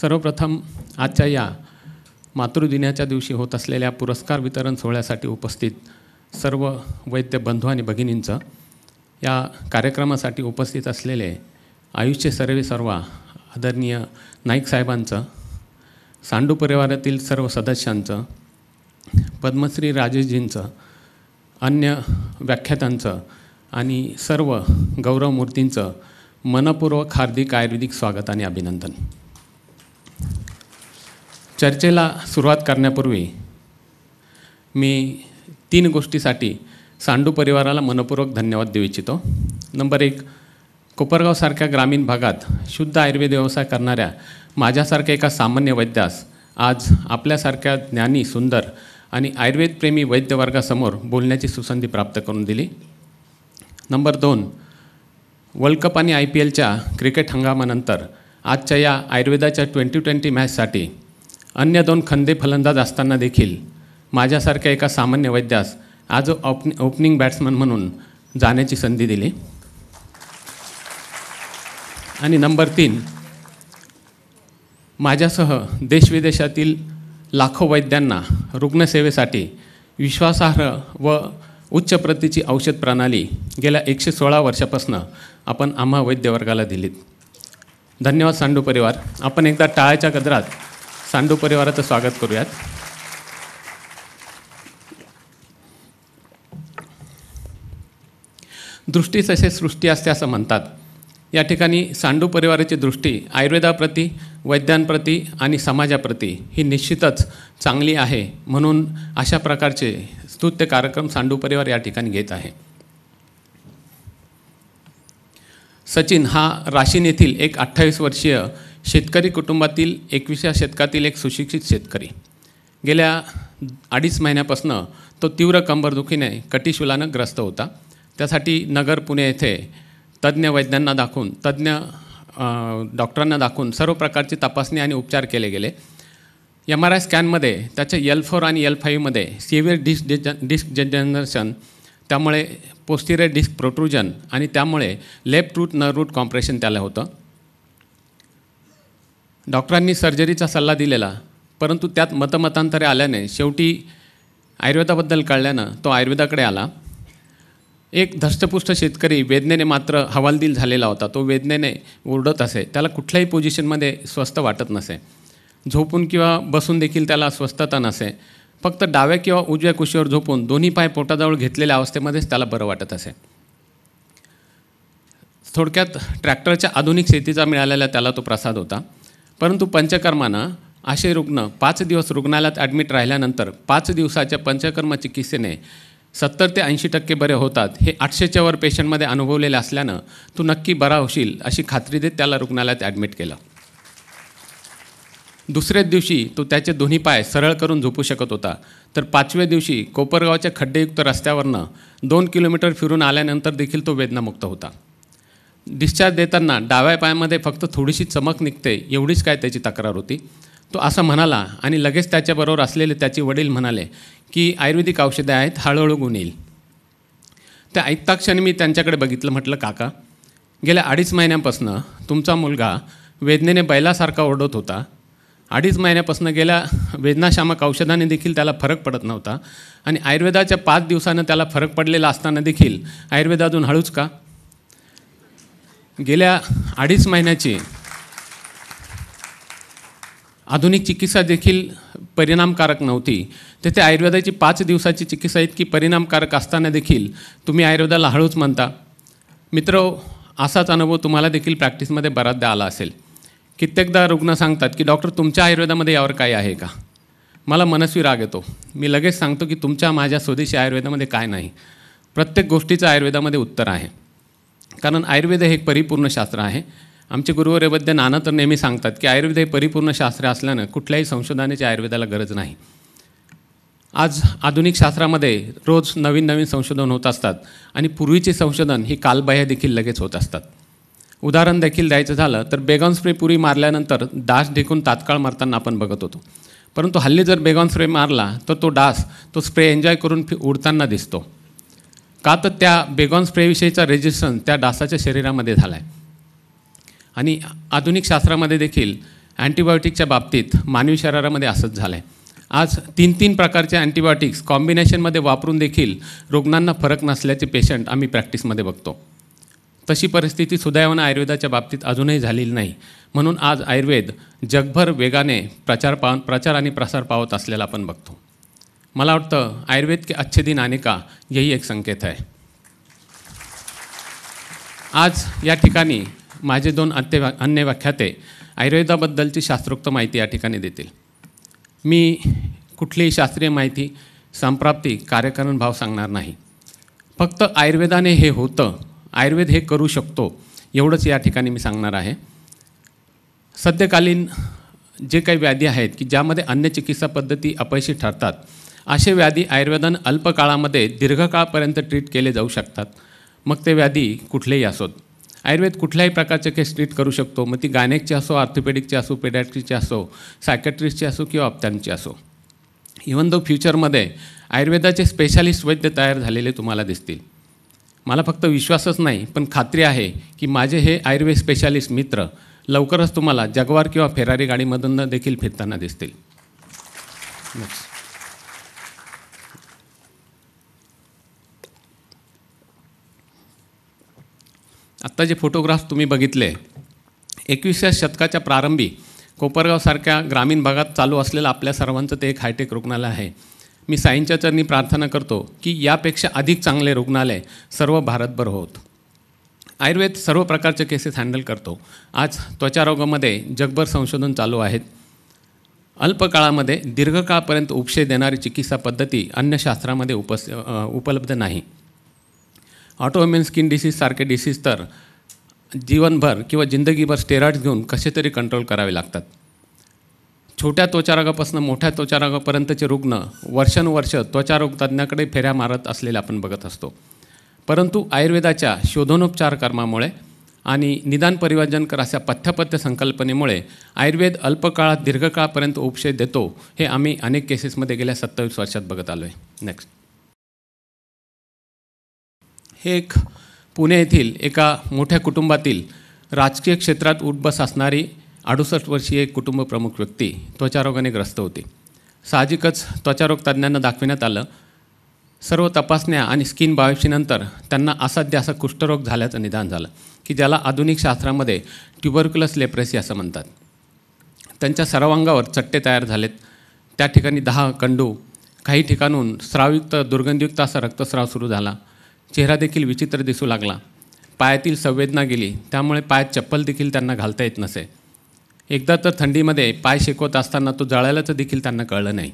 सर्वप्रथम आजच्या या मातृदिनाच्या दिवशी होत असलेल्या पुरस्कार वितरण सोहळ्यासाठी उपस्थित सर्व वैद्य बंधू आणि भगिनींचं या कार्यक्रमासाठी उपस्थित असलेले आयुष्य सर्वे सर्व आदरणीय नाईक साहेबांचं सांडू परिवारातील सर्व सदस्यांचं पद्मश्री राजेशजींचं अन्य व्याख्यातांचं आणि सर्व गौरवमूर्तींचं मनपूर्वक हार्दिक आयुर्वेदिक स्वागत आणि अभिनंदन. चर्चेला सुरुवात करण्यापूर्वी मी तीन गोष्टीसाठी सांडू परिवाराला मनपूर्वक धन्यवाद देऊ इच्छितो. नंबर एक कोपरगावसारख्या ग्रामीण भागात शुद्ध आयुर्वेद व्यवसाय करणाऱ्या माझ्यासारख्या एका सामान्य वैद्यास आज आपल्यासारख्या ज्ञानी सुंदर आणि आयुर्वेदप्रेमी वैद्यवर्गासमोर बोलण्याची सुसंधी प्राप्त करून दिली. नंबर दोन वर्ल्ड कप आणि आय पी एलच्या क्रिकेट हंगामानंतर आजच्या या आयुर्वेदाच्या ट्वेंटी ट्वेंटी मॅचसाठी अन्य दोन खंदे फलंदाज असताना देखील माझ्यासारख्या एका सामान्य वैद्यास आज ओपनि ओपनिंग बॅट्समन म्हणून जाण्याची संधी दिली. आणि नंबर तीन माझ्यासह देशविदेशातील लाखो वैद्यांना रुग्णसेवेसाठी विश्वासार्ह व उच्च प्रतीची औषध प्रणाली गेल्या एकशे सोळा वर्षापासून आपण आम्हा वैद्यवर्गाला दिलीत. धन्यवाद सांडू परिवार. आपण एकदा टाळ्याच्या गजरात सांडू परिवाराचं स्वागत करूयात. दृष्टी तसे सृष्टी असते असं म्हणतात. या ठिकाणी सांडू परिवाराची दृष्टी आयुर्वेदाप्रती वैद्यांप्रती आणि समाजाप्रती ही निश्चितच चांगली आहे म्हणून अशा प्रकारचे स्तुत्य कार्यक्रम सांडू परिवार या ठिकाणी घेत आहे. सचिन हा राशीन येथील एक अठ्ठावीस वर्षीय शेतकरी कुटुंबातील एकविसव्या शतकातील एक सुशिक्षित शेतकरी. गेल्या अडीच महिन्यापासून तो तीव्र कंबरदुखीने कटिशुलानं ग्रस्त होता. त्यासाठी नगर पुणे येथे तज्ज्ञ वैद्यांना दाखवून तज्ज्ञ डॉक्टरांना दाखवून सर्व प्रकारची तपासणी आणि उपचार केले गेले. एम आर आय स्कॅनमध्ये त्याच्या यल फोर आणि यल फाईव्हमध्ये सिव्हिअर डिस्क डिज डिस्क जनरेशन त्यामुळे पोस्टिरे डिस्क प्रोट्रुजन आणि त्यामुळे लेफ्ट रूट न रूट कॉम्प्रेशन त्याला होतं. डॉक्टरांनी सर्जरीचा सल्ला दिलेला परंतु त्यात मतमतांतरे आल्याने शेवटी आयुर्वेदाबद्दल कळल्यानं तो आयुर्वेदाकडे आला. एक धष्टपुष्ट शेतकरी वेदनेने मात्र हवालदिल झालेला होता. तो वेदनेने ओरडत असे. त्याला कुठल्याही पोझिशनमध्ये स्वस्त वाटत नसे. झोपून किंवा बसून देखील त्याला स्वस्थता नसे. फक्त डाव्या किंवा उजव्या कुशीवर झोपून दोन्ही पाय पोटाजवळ घेतलेल्या अवस्थेमध्येच त्याला बरं वाटत असे. थोडक्यात ट्रॅक्टरच्या आधुनिक शेतीचा मिळालेला त्याला तो प्रसाद होता. परंतु पंचकर्मानं असे रुग्ण पाच दिवस रुग्णालयात ॲडमिट राहिल्यानंतर पाच दिवसाच्या पंचकर्म चिकित्सेने सत्तर ते ऐंशी टक्के बरे होतात हे आठशेच्या वर पेशंटमध्ये अनुभवलेले असल्यानं तू नक्की बरा होशील अशी खात्री देत त्याला रुग्णालयात ॲडमिट केलं. दुसऱ्याच दिवशी तो त्याचे दोन्ही पाय सरळ करून झोपू शकत होता. तर पाचव्या दिवशी कोपरगावच्या खड्डेयुक्त रस्त्यावरनं दोन किलोमीटर फिरून आल्यानंतर देखील तो वेदनामुक्त होता. डिस्चार्ज देताना डाव्या पायामध्ये फक्त थोडीशी चमक निघते एवढीच काय त्याची तक्रार होती? तो असं म्हणाला आणि लगेच त्याच्याबरोबर असलेले त्याचे वडील म्हणाले की आयुर्वेदिक औषधे आहेत हळूहळू गुण येईल. त्या ऐकता क्षणी मी त्यांच्याकडे बघितलं म्हटलं काका गेल्या अडीच महिन्यांपासून तुमचा मुलगा वेदनेने बैलासारखा ओरडत होता. अडीच महिन्यापासून गेल्या वेदनाशामक औषधाने देखील त्याला फरक पडत नव्हता आणि आयुर्वेदाच्या पाच दिवसानं त्याला फरक पडलेला असताना देखील आयुर्वेद अजून हळूच का गेल्या अडीच महिन्याची आधुनिक चिकित्सा देखील परिणामकारक नव्हती. तेथे आयुर्वेदाची पाच दिवसाची चिकित्सा इतकी परिणामकारक असताना देखील तुम्ही आयुर्वेदाला हळूच म्हणता. मित्र असाच अनुभव तुम्हाला देखील प्रॅक्टिसमध्ये बराचदा आला असेल. कित्येकदा रुग्ण सांगतात की डॉक्टर तुमच्या आयुर्वेदामध्ये यावर काय आहे का? मला मनस्वी राग येतो. मी लगेच सांगतो की तुमच्या माझ्या स्वदेशी आयुर्वेदामध्ये काय नाही. प्रत्येक गोष्टीचं आयुर्वेदामध्ये उत्तर आहे. कारण आयुर्वेद हे एक परिपूर्ण शास्त्र आहे. आमचे गुरुवर नाना तर नेहमी सांगतात की आयुर्वेद हे परिपूर्ण शास्त्र असल्यानं कुठल्याही संशोधनाची आयुर्वेदाला गरज नाही. आज आधुनिक शास्त्रामध्ये रोज नवीन नवीन संशोधन होत असतात आणि पूर्वीचे संशोधन ही कालबाह्य देखील लगेच होत असतात. उदाहरण देखील द्यायचं झालं तर बेगॉन स्प्रे पुरी मारल्यानंतर डास ढेकून तात्काळ मारताना आपण बघत होतो. परंतु हल्ली जर बेगॉन स्प्रे मारला तर तो डास तो स्प्रे एन्जॉय करून उडताना दिसतो. का तर त्या बेगॉन स्प्रेविषयीचा रेजिस्टन्स त्या डासाच्या शरीरामध्ये झाला आहे आणि आधुनिक शास्त्रामध्ये देखील अँटीबायोटिकच्या बाबतीत मानवी शरीरामध्ये असंच झालं आहे आज तीन तीन प्रकारचे अँटीबायोटिक्स कॉम्बिनेशनमध्ये वापरून देखील रुग्णांना फरक नसल्याचे पेशंट आम्ही प्रॅक्टिसमध्ये बघतो. तशी परिस्थिती सुदैवानं आयुर्वेदाच्या बाबतीत अजूनही झालेली नाही. म्हणून आज आयुर्वेद जगभर वेगाने प्रचार पा प्रचार आणि प्रसार पावत असलेला आपण बघतो. मला वाटतं आयुर्वेद के अच्छे दिन आने का यही एक संकेत आहे आज या ठिकाणी माझे दोन अत्य अन्य व्याख्याते आयुर्वेदाबद्दलची शास्त्रोक्त माहिती या ठिकाणी देतील। मी कुठलीही शास्त्रीय माहिती संप्राप्ती कार्यकरण भाव सांगणार नाही। फक्त आयुर्वेदाने हे होतं आयुर्वेद हे करू शकतो एवढंच या ठिकाणी मी सांगणार आहे। सद्यकालीन जे काही व्याधी आहेत की ज्यामध्ये अन्य चिकित्सा पद्धती अपयशी ठरतात असे व्याधी आयुर्वेदानं अल्पकाळामध्ये दीर्घकाळपर्यंत ट्रीट केले जाऊ शकतात. मग ते व्याधी कुठलेही असोत. आयुर्वेद कुठल्याही प्रकारचे केस ट्रीट करू शकतो. मग ती गायनेकची असो ऑर्थोपेडिकची असो पेडॅट्रीची असो सायकॅट्रिस्टची असो किंवा ऑप्टॅनची असो. इवन दो फ्युचरमध्ये आयुर्वेदाचे स्पेशालिस्ट वैद्य तयार झालेले तुम्हाला दिसतील. मला फक्त विश्वासच नाही पण खात्री आहे की माझे हे आयुर्वेद स्पेशालिस्ट मित्र लवकरच तुम्हाला जगवार किंवा फेरारी गाडीमधून देखील फिरताना दिसतील. आत्ता जे फोटोग्राफ तुम्ही बघितले एकविसव्या शतकाच्या प्रारंभी कोपरगावसारख्या ग्रामीण भागात चालू असलेलं आपल्या सर्वांचं ते एक हायटेक रुग्णालय आहे. मी साईंच्या चरणी प्रार्थना करतो की यापेक्षा अधिक चांगले रुग्णालय सर्व भारतभर होत. आयुर्वेद सर्व प्रकारचे केसेस हँडल करतो. आज त्वचारोगामध्ये जगभर संशोधन चालू आहेत. अल्पकाळामध्ये दीर्घकाळपर्यंत उपशय देणारी चिकित्सा पद्धती अन्य शास्त्रामध्ये उपस उपलब्ध नाही. ऑटोइम्युन स्किन डिसीजसारखे डिसीज तर जीवनभर किंवा जिंदगीभर स्टेरॉइड्स घेऊन कसे तरी कंट्रोल करावे लागतात. छोट्या त्वचारोगापासून मोठ्या त्वचारोगापर्यंतचे रुग्ण वर्षानुवर्ष त्वचारोग तज्ज्ञाकडे फेऱ्या मारत असलेले आपण बघत असतो. परंतु आयुर्वेदाच्या शोधनोपचार कर्मामुळे आणि निदान परिवर्जनकर अशा पथ्यपथ्य संकल्पनेमुळे आयुर्वेद अल्पकाळात दीर्घकाळापर्यंत उपशय देतो हे आम्ही अनेक केसेसमध्ये गेल्या सत्तावीस वर्षात बघत आलो आहे नेक्स्ट हे एक पुणे येथील एका मोठ्या कुटुंबातील राजकीय क्षेत्रात उठबस असणारी अडुसष्ट वर्षीय एक कुटुंब प्रमुख व्यक्ती त्वचारोगाने ग्रस्त होती. साहजिकच त्वचारोग तज्ज्ञांना दाखविण्यात आलं. सर्व तपासण्या आणि स्किन बायोप्सीनंतर त्यांना असाध्य असा कुष्ठरोग झाल्याचं निदान झालं की ज्याला आधुनिक शास्त्रामध्ये ट्युबरक्युलस लेप्रेसी असं म्हणतात. त्यांच्या सर्वांगावर चट्टे तयार झालेत. त्या ठिकाणी दहा कंडू काही ठिकाणून स्रावयुक्त दुर्गंधयुक्त असा रक्तस्राव सुरू झाला. चेहरा देखील विचित्र दिसू लागला. पायातील संवेदना गेली. त्यामुळे पायात चप्पल देखील त्यांना घालता येत नसे. एकदा तर थंडीमध्ये पाय शेकवत असताना तो जळायलाचं देखील त्यांना कळलं नाही.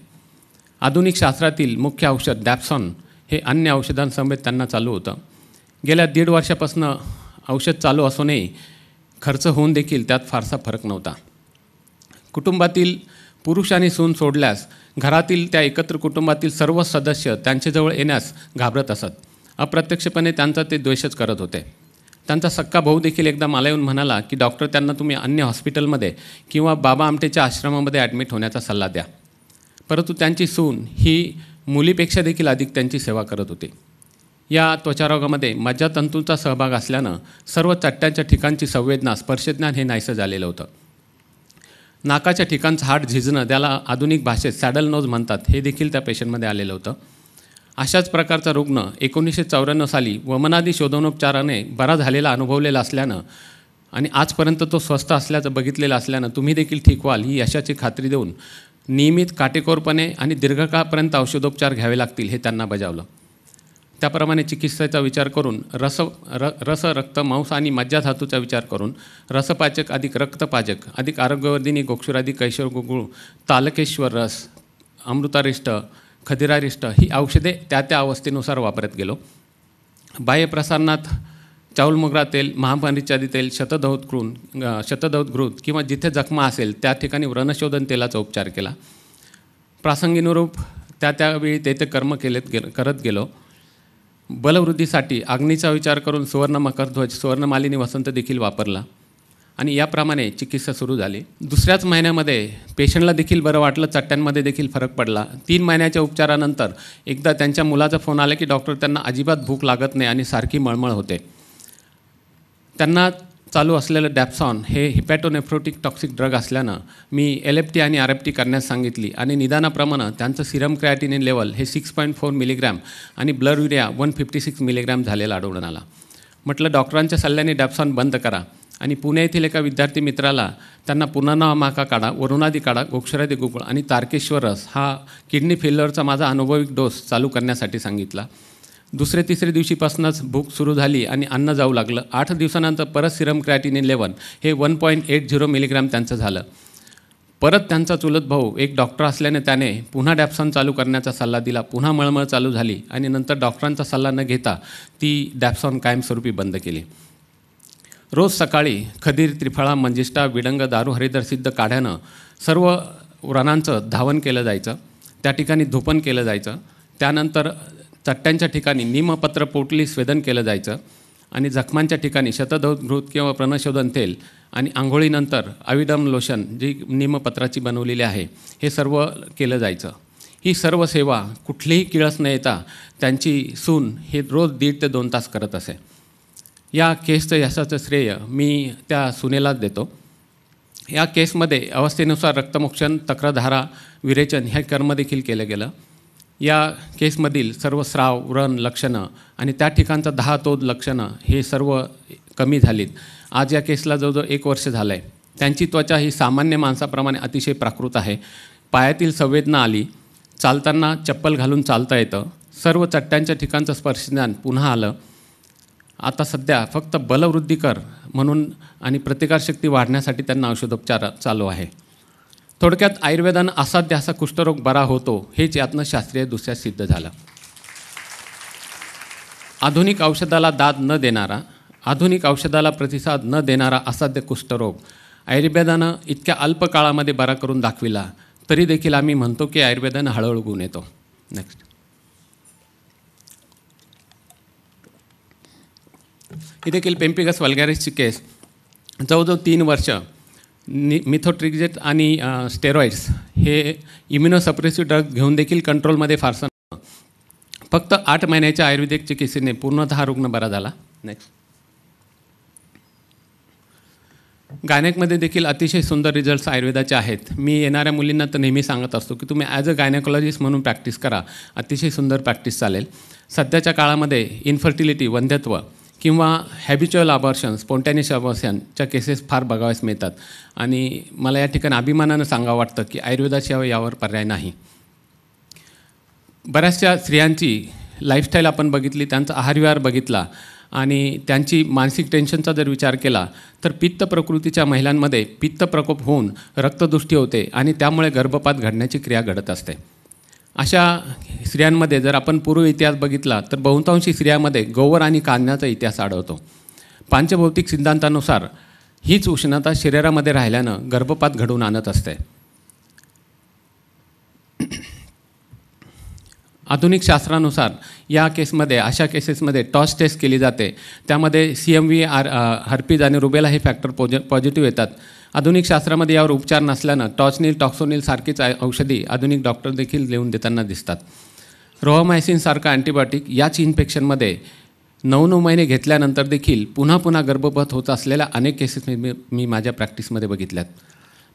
आधुनिक शास्त्रातील मुख्य औषध डॅप्सॉन हे अन्य औषधांसमेत त्यांना चालू होतं. गेल्या दीड वर्षापासून औषध चालू असूनही खर्च होऊन देखील त्यात फारसा फरक नव्हता. कुटुंबातील पुरुष आणि सून सोडल्यास घरातील त्या एकत्र कुटुंबातील सर्व सदस्य त्यांच्याजवळ येण्यास घाबरत असत. अप्रत्यक्षपणे त्यांचा ते द्वेषच करत होते. त्यांचा सक्का भाऊ देखील एकदा मला येऊन म्हणाला की डॉक्टर त्यांना तुम्ही अन्य हॉस्पिटलमध्ये किंवा बाबा आमटेच्या आश्रमामध्ये ॲडमिट होण्याचा सल्ला द्या. परंतु त्यांची सून ही मुलीपेक्षा देखील अधिक त्यांची सेवा करत होती. या त्वचारोगामध्ये मज्जातंतूंचा सहभाग असल्यानं सर्व चट्ट्यांच्या ठिकाणची संवेदना स्पर्शज्ञान हे नाहीसं झालेलं होतं. नाकाच्या ठिकाणचं हाड झिजणं त्याला आधुनिक भाषेत सॅडल नोज म्हणतात हे देखील त्या पेशंटमध्ये आलेलं होतं. अशाच प्रकारचा रुग्ण एकोणीसशे चौऱ्याण्णव साली वमनादी शोधनोपचाराने बरा झालेला अनुभवलेला असल्यानं आणि आजपर्यंत तो स्वस्त असल्याचं बघितलेलं असल्यानं तुम्ही देखील ठीक व्हाल ही यशाची खात्री देऊन नियमित काटेकोरपणे आणि दीर्घकाळपर्यंत औषधोपचार घ्यावे लागतील हे त्यांना बजावलं. त्याप्रमाणे चिकित्सेचा विचार करून रस र रस रक्त मांस आणि मज्जाधातूचा विचार करून रसपाचक अधिक रक्तपाचक अधिक आरोग्यवर्धिनी गोक्षुरादी कैशोर गुगुळ तालकेश्वर रस अमृतारिष्ट खदिरारिष्ट ही औषधे त्या त्या अवस्थेनुसार वापरत गेलो. बाह्यप्रसारणात चाऊल तेल महापारिचादी तेल शतदौतकृन क्रून घृत किंवा जिथे जखमा असेल त्या ठिकाणी व्रणशोधन तेलाचा उपचार केला. प्रासंगिनुरूप त्या त्यावेळी ते ते कर्म केलेत गे करत गेलो. बलवृद्धीसाठी अग्नीचा विचार करून सुवर्ण मकरध्वज सुवर्णमालिनी वसंत देखील वापरला. आणि याप्रमाणे चिकित्सा सुरू झाली. दुसऱ्याच महिन्यामध्ये पेशंटला देखील बरं वाटलं चट्ट्यांमध्ये देखील फरक पडला. तीन महिन्याच्या उपचारानंतर एकदा त्यांच्या मुलाचा फोन आला की डॉक्टर त्यांना अजिबात भूक लागत नाही आणि सारखी मळमळ होते. त्यांना चालू असलेलं डॅप्सॉन हे हिपॅटोनेफ्रोटिक टॉक्सिक ड्रग असल्यानं मी एल एफ टी आणि आर एफ टी करण्यास सांगितली आणि निदानाप्रमाणे त्यांचं सिरम क्रॅटिनिन लेवल हे सिक्स पॉईंट फोर मिलीग्रॅम आणि blood urea one fifty six milligram झालेला आढळून आला. म्हटलं डॉक्टरांच्या सल्ल्याने डॅप्सॉन बंद करा. आणि पुणे येथील एका विद्यार्थी मित्राला त्यांना पुनर्नावा माका काढा वरुणादी काढा गोक्षरादी गोकुळ आणि तारकेश्वर रस हा किडनी फेल्युअरचा माझा अनुभविक डोस चालू करण्यासाठी सांगितला. दुसऱ्या तिसऱ्या दिवशीपासूनच भूक सुरू झाली आणि अन्न जाऊ लागलं. आठ दिवसानंतर परत सिरम क्रायटिनिन लेवन हे one point eight zero milligram त्यांचं झालं. परत त्यांचा चुलत भाऊ एक डॉक्टर असल्याने त्याने पुन्हा डॅप्सन चालू करण्याचा सल्ला दिला. पुन्हा मळमळ चालू झाली आणि नंतर डॉक्टरांचा सल्ला न घेता ती डॅप्सॉन कायमस्वरूपी बंद केली. रोज सकाळी खदीर त्रिफळा मंजिष्ठा विडंग दारू हरिदर सिद्ध काढ्यानं सर्व व्रणांचं धावन केलं जायचं. त्या ठिकाणी धोपण केलं जायचं. त्यानंतर चट्ट्यांच्या ठिकाणी निमपत्र पोटली स्वेदन केलं जायचं आणि जखमांच्या ठिकाणी शतधृत किंवा प्रणशोधन तेल आणि आंघोळीनंतर अविडम लोशन जी निमपत्राची बनवलेली आहे हे सर्व केलं जायचं. ही सर्व सेवा कुठलीही किळस न येता त्यांची सून हे रोज दीड ते दोन तास करत असे. या केसचं यशाचं श्रेय मी त्या सुनेलाच देतो. या केसमध्ये अवस्थेनुसार रक्तमोक्षण तक्रधारा विरेचन हे कर्मदेखील केलं गेलं. या केसमधील सर्व स्राव व्रण लक्षणं आणि त्या ठिकाणचं दहा तोद लक्षणं हे सर्व कमी झालीत. आज या केसला जवळजवळ एक वर्ष झालं आहे त्यांची त्वचा ही सामान्य माणसाप्रमाणे अतिशय प्राकृत आहे. पायातील संवेदना आली. चालताना चप्पल घालून चालता येतं. सर्व चट्ट्यांच्या ठिकाणचं स्पर्शज्ञान पुन्हा आलं. आता सध्या फक्त बलवृद्धिकर म्हणून आणि प्रतिकारशक्ती वाढण्यासाठी त्यांना औषधोपचार चालू आहे. थोडक्यात आयुर्वेदानं असाध्य असा कुष्ठरोग बरा होतो हेच यातनं शास्त्रीय दुसऱ्या सिद्ध झालं. आधुनिक औषधाला दाद न देणारा आधुनिक औषधाला प्रतिसाद न देणारा असाध्य कुष्ठरोग आयुर्वेदानं इतक्या अल्प काळामध्ये बरा करून दाखविला तरी देखील आम्ही म्हणतो की आयुर्वेदानं हळूहळू गुण येतो. नेक्स्ट ही देखील पेम्पिगस वल्गॅरिसची केस. जवळजवळ तीन वर्ष नि मिथोट्रिक्जेट आणि स्टेरॉइड्स हे इम्युनोसप्रेसिव्ह ड्रग घेऊन देखील कंट्रोलमध्ये फारसं फक्त आठ महिन्याच्या आयुर्वेदिक चिकित्सेने पूर्णतः रुग्ण बरा झाला. नेक्स्ट गायनेकमध्ये देखील अतिशय सुंदर रिझल्ट्स आयुर्वेदाचे आहेत. मी येणाऱ्या मुलींना तर नेहमी सांगत असतो की तुम्ही ॲज अ गायनेकॉलॉजिस्ट म्हणून प्रॅक्टिस करा. अतिशय सुंदर प्रॅक्टिस चालेल. सध्याच्या काळामध्ये इन्फर्टिलिटी वंध्यत्व किंवा हॅबिच्युअल आबॉर्शन स्पॉन्टॅनियस आबॉर्शनच्या केसेस फार बघाव्यास मिळतात. आणि मला या ठिकाणी अभिमानानं सांगावं वाटतं की आयुर्वेदाशिवाय यावर पर्याय नाही. बऱ्याचशा स्त्रियांची लाईफस्टाईल आपण बघितली त्यांचा आहारविहार बघितला आणि त्यांची मानसिक टेन्शनचा जर विचार केला तर पित्त प्रकृतीच्या महिलांमध्ये पित्त प्रकोप होऊन रक्तदृष्टी होते आणि त्यामुळे गर्भपात घडण्याची क्रिया घडत असते. अशा स्त्रियांमध्ये जर आपण पूर्व इतिहास बघितला तर बहुतांशी स्त्रियांमध्ये गोवर आणि कांद्याचा इतिहास आढळतो. पांचभौतिक सिद्धांतानुसार हीच उष्णता शरीरामध्ये राहिल्यानं गर्भपात घडवून आणत असते. आधुनिक शास्त्रानुसार या केसमध्ये अशा केसेसमध्ये टॉस टेस्ट केली जाते. त्यामध्ये C M V R herpes आणि रुबेला हे फॅक्टर पॉझि पॉझिटिव्ह येतात. आधुनिक शास्त्रामध्ये यावर उपचार नसल्यानं टॉचनील टॉक्सोनील सारखीच औषधी आधुनिक डॉक्टर देखील देऊन देताना दिसतात. रोहमायसिनसारखा अँटीबायोटिक याच इन्फेक्शनमध्ये नऊ नऊ महिने घेतल्यानंतर देखील पुन्हा पुन्हा गर्भपात होत असलेल्या अनेक केसेस मी मी माझ्या प्रॅक्टिसमध्ये बघितल्यात.